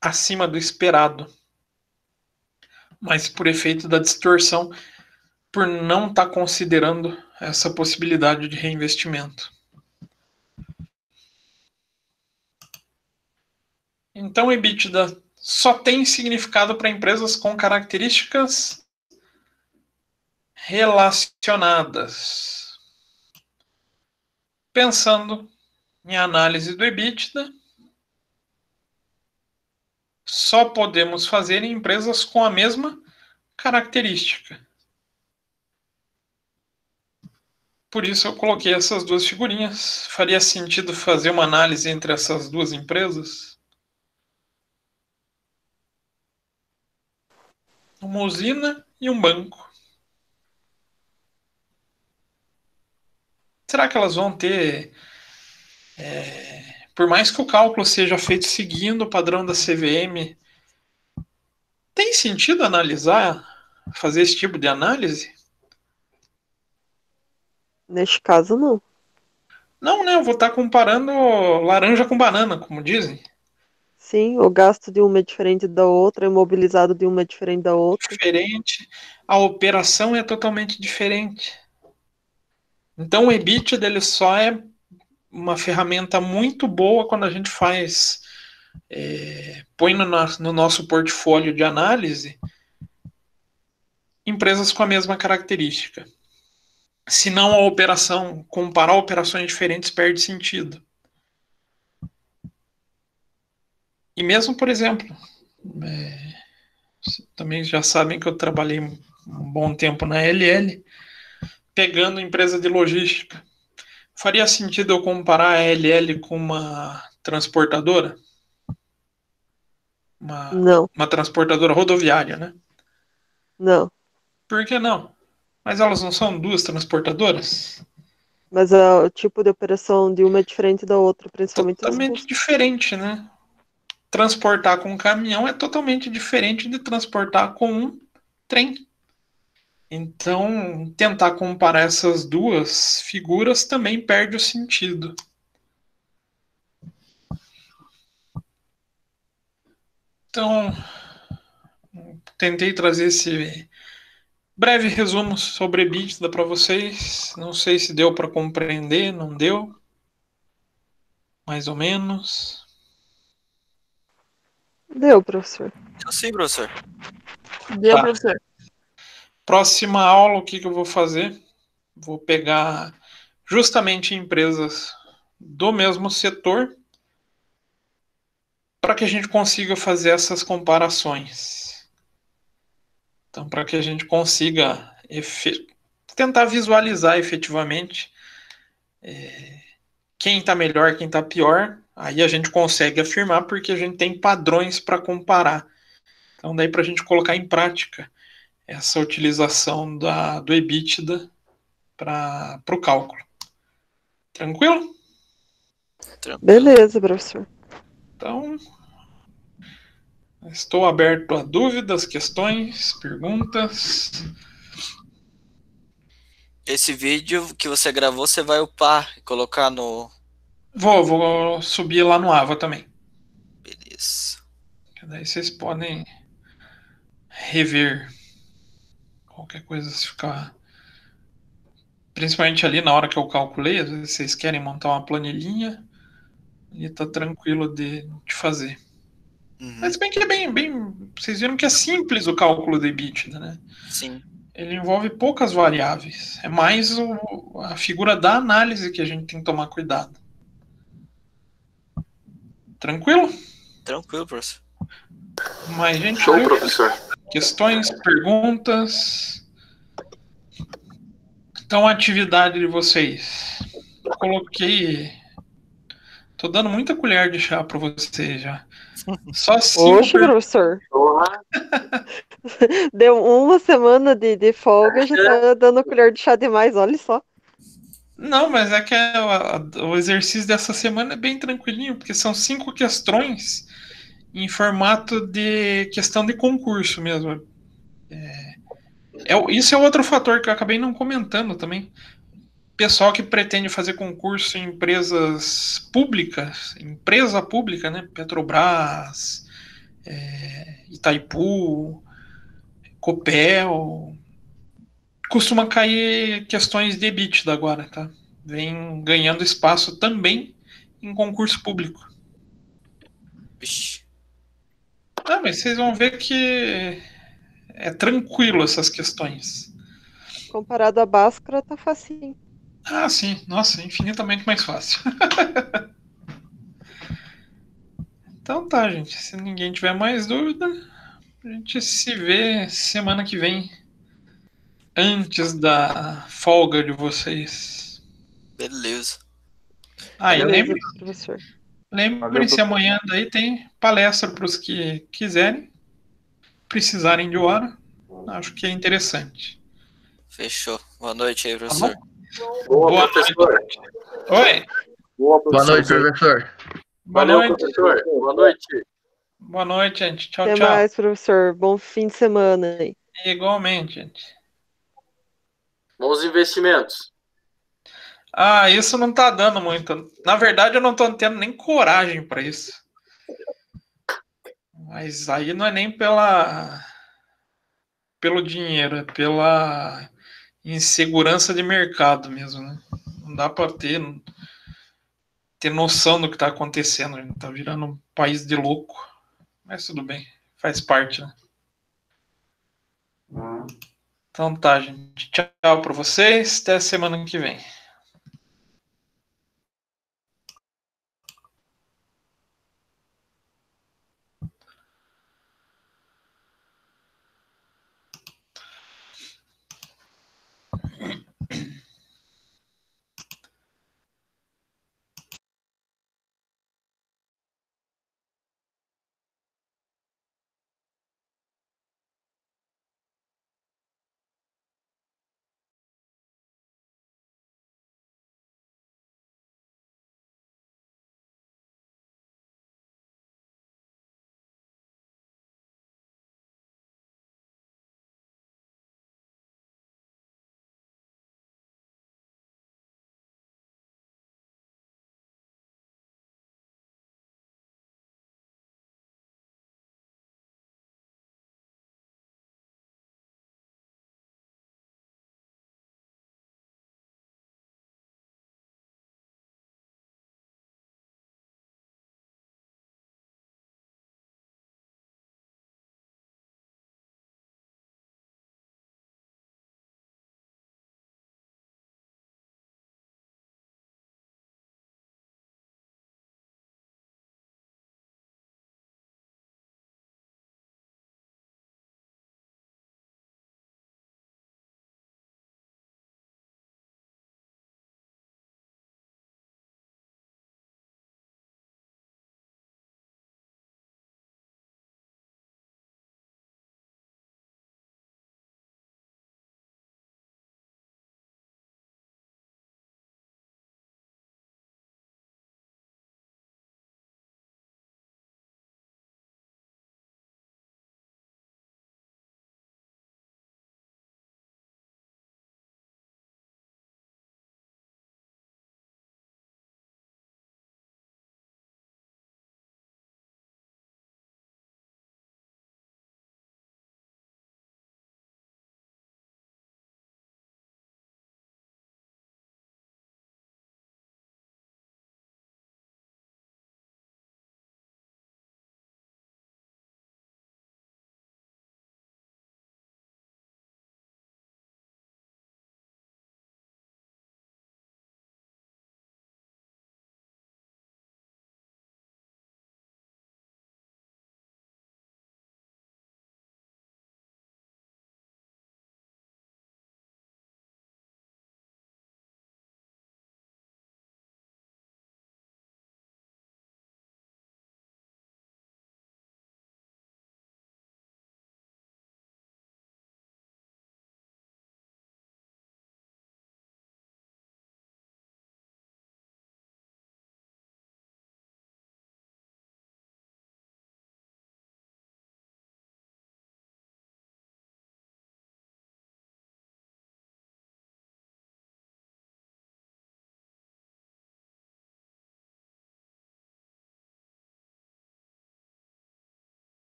A: acima do esperado. Mas por efeito da distorção, por não estar tá considerando essa possibilidade de reinvestimento. Então, EBITDA só tem significado para empresas com características relacionadas. Pensando em análise do EBITDA, só podemos fazer em empresas com a mesma característica. Por isso eu coloquei essas duas figurinhas. Faria sentido fazer uma análise entre essas duas empresas? uma usina e um banco. Será que elas vão ter. É, por mais que o cálculo seja feito seguindo o padrão da CVM, tem sentido analisar, fazer esse tipo de análise?
H: Neste caso, não.
A: Não, né? Eu vou estar comparando laranja com banana, como dizem.
H: Sim, o gasto de uma é diferente da outra, o imobilizado de uma é diferente da outra.
A: Diferente. A operação é totalmente diferente. Então o EBIT dele só é uma ferramenta muito boa quando a gente faz é, põe no, no nosso portfólio de análise empresas com a mesma característica. Senão a operação, comparar operações diferentes perde sentido. E mesmo, por exemplo, é, também já sabem que eu trabalhei um bom tempo na LL, pegando empresa de logística. Faria sentido eu comparar a LL com uma transportadora? Uma,
H: não.
A: Uma transportadora rodoviária, né?
H: Não.
A: Por que não? Mas elas não são duas transportadoras?
H: Mas o tipo de operação de uma é diferente da outra, principalmente.
A: Totalmente diferente, né? transportar com um caminhão é totalmente diferente de transportar com um trem. Então, tentar comparar essas duas figuras também perde o sentido. Então, tentei trazer esse breve resumo sobre EBITDA para vocês. Não sei se deu para compreender, não deu. Mais ou menos.
H: Deu, professor.
B: Deu sim, professor.
H: Deu,
A: Tá.
H: professor.
A: Próxima aula, o que, que eu vou fazer? Vou pegar justamente empresas do mesmo setor para que a gente consiga fazer essas comparações. Então, para que a gente consiga tentar visualizar efetivamente é, quem está melhor, quem está pior, aí a gente consegue afirmar porque a gente tem padrões para comparar Então, daí para a gente colocar em prática essa utilização da, do EBITDA para o cálculo. Tranquilo?
B: Tranquilo.
H: Beleza, professor.
A: Então, estou aberto a dúvidas, questões, perguntas.
B: Esse vídeo que você gravou, você vai upar e colocar no.
A: Vou, vou subir lá no Ava também.
B: Beleza.
A: Daí vocês podem rever qualquer coisa se ficar. Principalmente ali na hora que eu calculei, às vezes vocês querem montar uma planilhinha e tá tranquilo de, de fazer.
B: Uhum,
A: Mas bem que é bem, bem. Vocês viram que é simples o cálculo do EBITDA, né?
B: Sim.
A: Ele envolve poucas variáveis. É mais o- a figura da análise que a gente tem que tomar cuidado. Tranquilo?
B: Tranquilo, professor.
A: Mais gente?
I: Show, professor.
A: Questões, perguntas? Então, a atividade de vocês. Coloquei. Tô dando muita colher de chá para vocês já. Só cinco.
H: Oxe, professor. Deu uma semana de, de folga, já tá dando colher de chá demais, olha só.
A: Não, mas é que a- a- o exercício dessa semana é bem tranquilinho, porque são cinco questões em formato de questão de concurso mesmo. É, é isso é outro fator que eu acabei não comentando também. Pessoal que pretende fazer concurso em empresas públicas, empresa pública, né? Petrobras, é, Itaipu, Copel, costuma cair questões de EBITDA agora, tá? Vem ganhando espaço também em concurso público.
B: Vixe.
A: Ah, mas vocês vão ver que é tranquilo essas questões.
H: Comparado à Bhaskara, tá facinho.
A: Ah, sim. Nossa, infinitamente mais fácil. então tá, gente. Se ninguém tiver mais dúvida, a gente se vê semana que vem. Antes da folga de vocês.
B: Beleza.
A: Ah, e
H: Beleza,
A: lembre,
H: professor.
A: lembre-se, amanhã daí tem palestra para os que quiserem, precisarem de hora. Acho que é interessante.
B: Fechou. Boa noite aí, professor.
I: Boa,
A: Boa
I: professor.
A: Oi,
I: Boa,
D: Boa noite, professor.
A: boa
I: Valeu,
A: noite.
I: professor. Boa noite.
A: Boa noite, gente. Tchau,
H: Até
A: tchau.
H: mais, professor. Bom fim de semana aí.
A: Igualmente, gente.
I: Bons investimentos.
A: Ah, isso não tá dando muito. Na verdade, eu não tô tendo nem coragem para isso. Mas aí não é nem pela pelo dinheiro, é pela insegurança de mercado mesmo, né? Não dá para ter ter noção do que tá acontecendo, a gente tá virando um país de louco. Mas tudo bem, faz parte, né? Então tá, gente. Tchau para vocês, até semana que vem.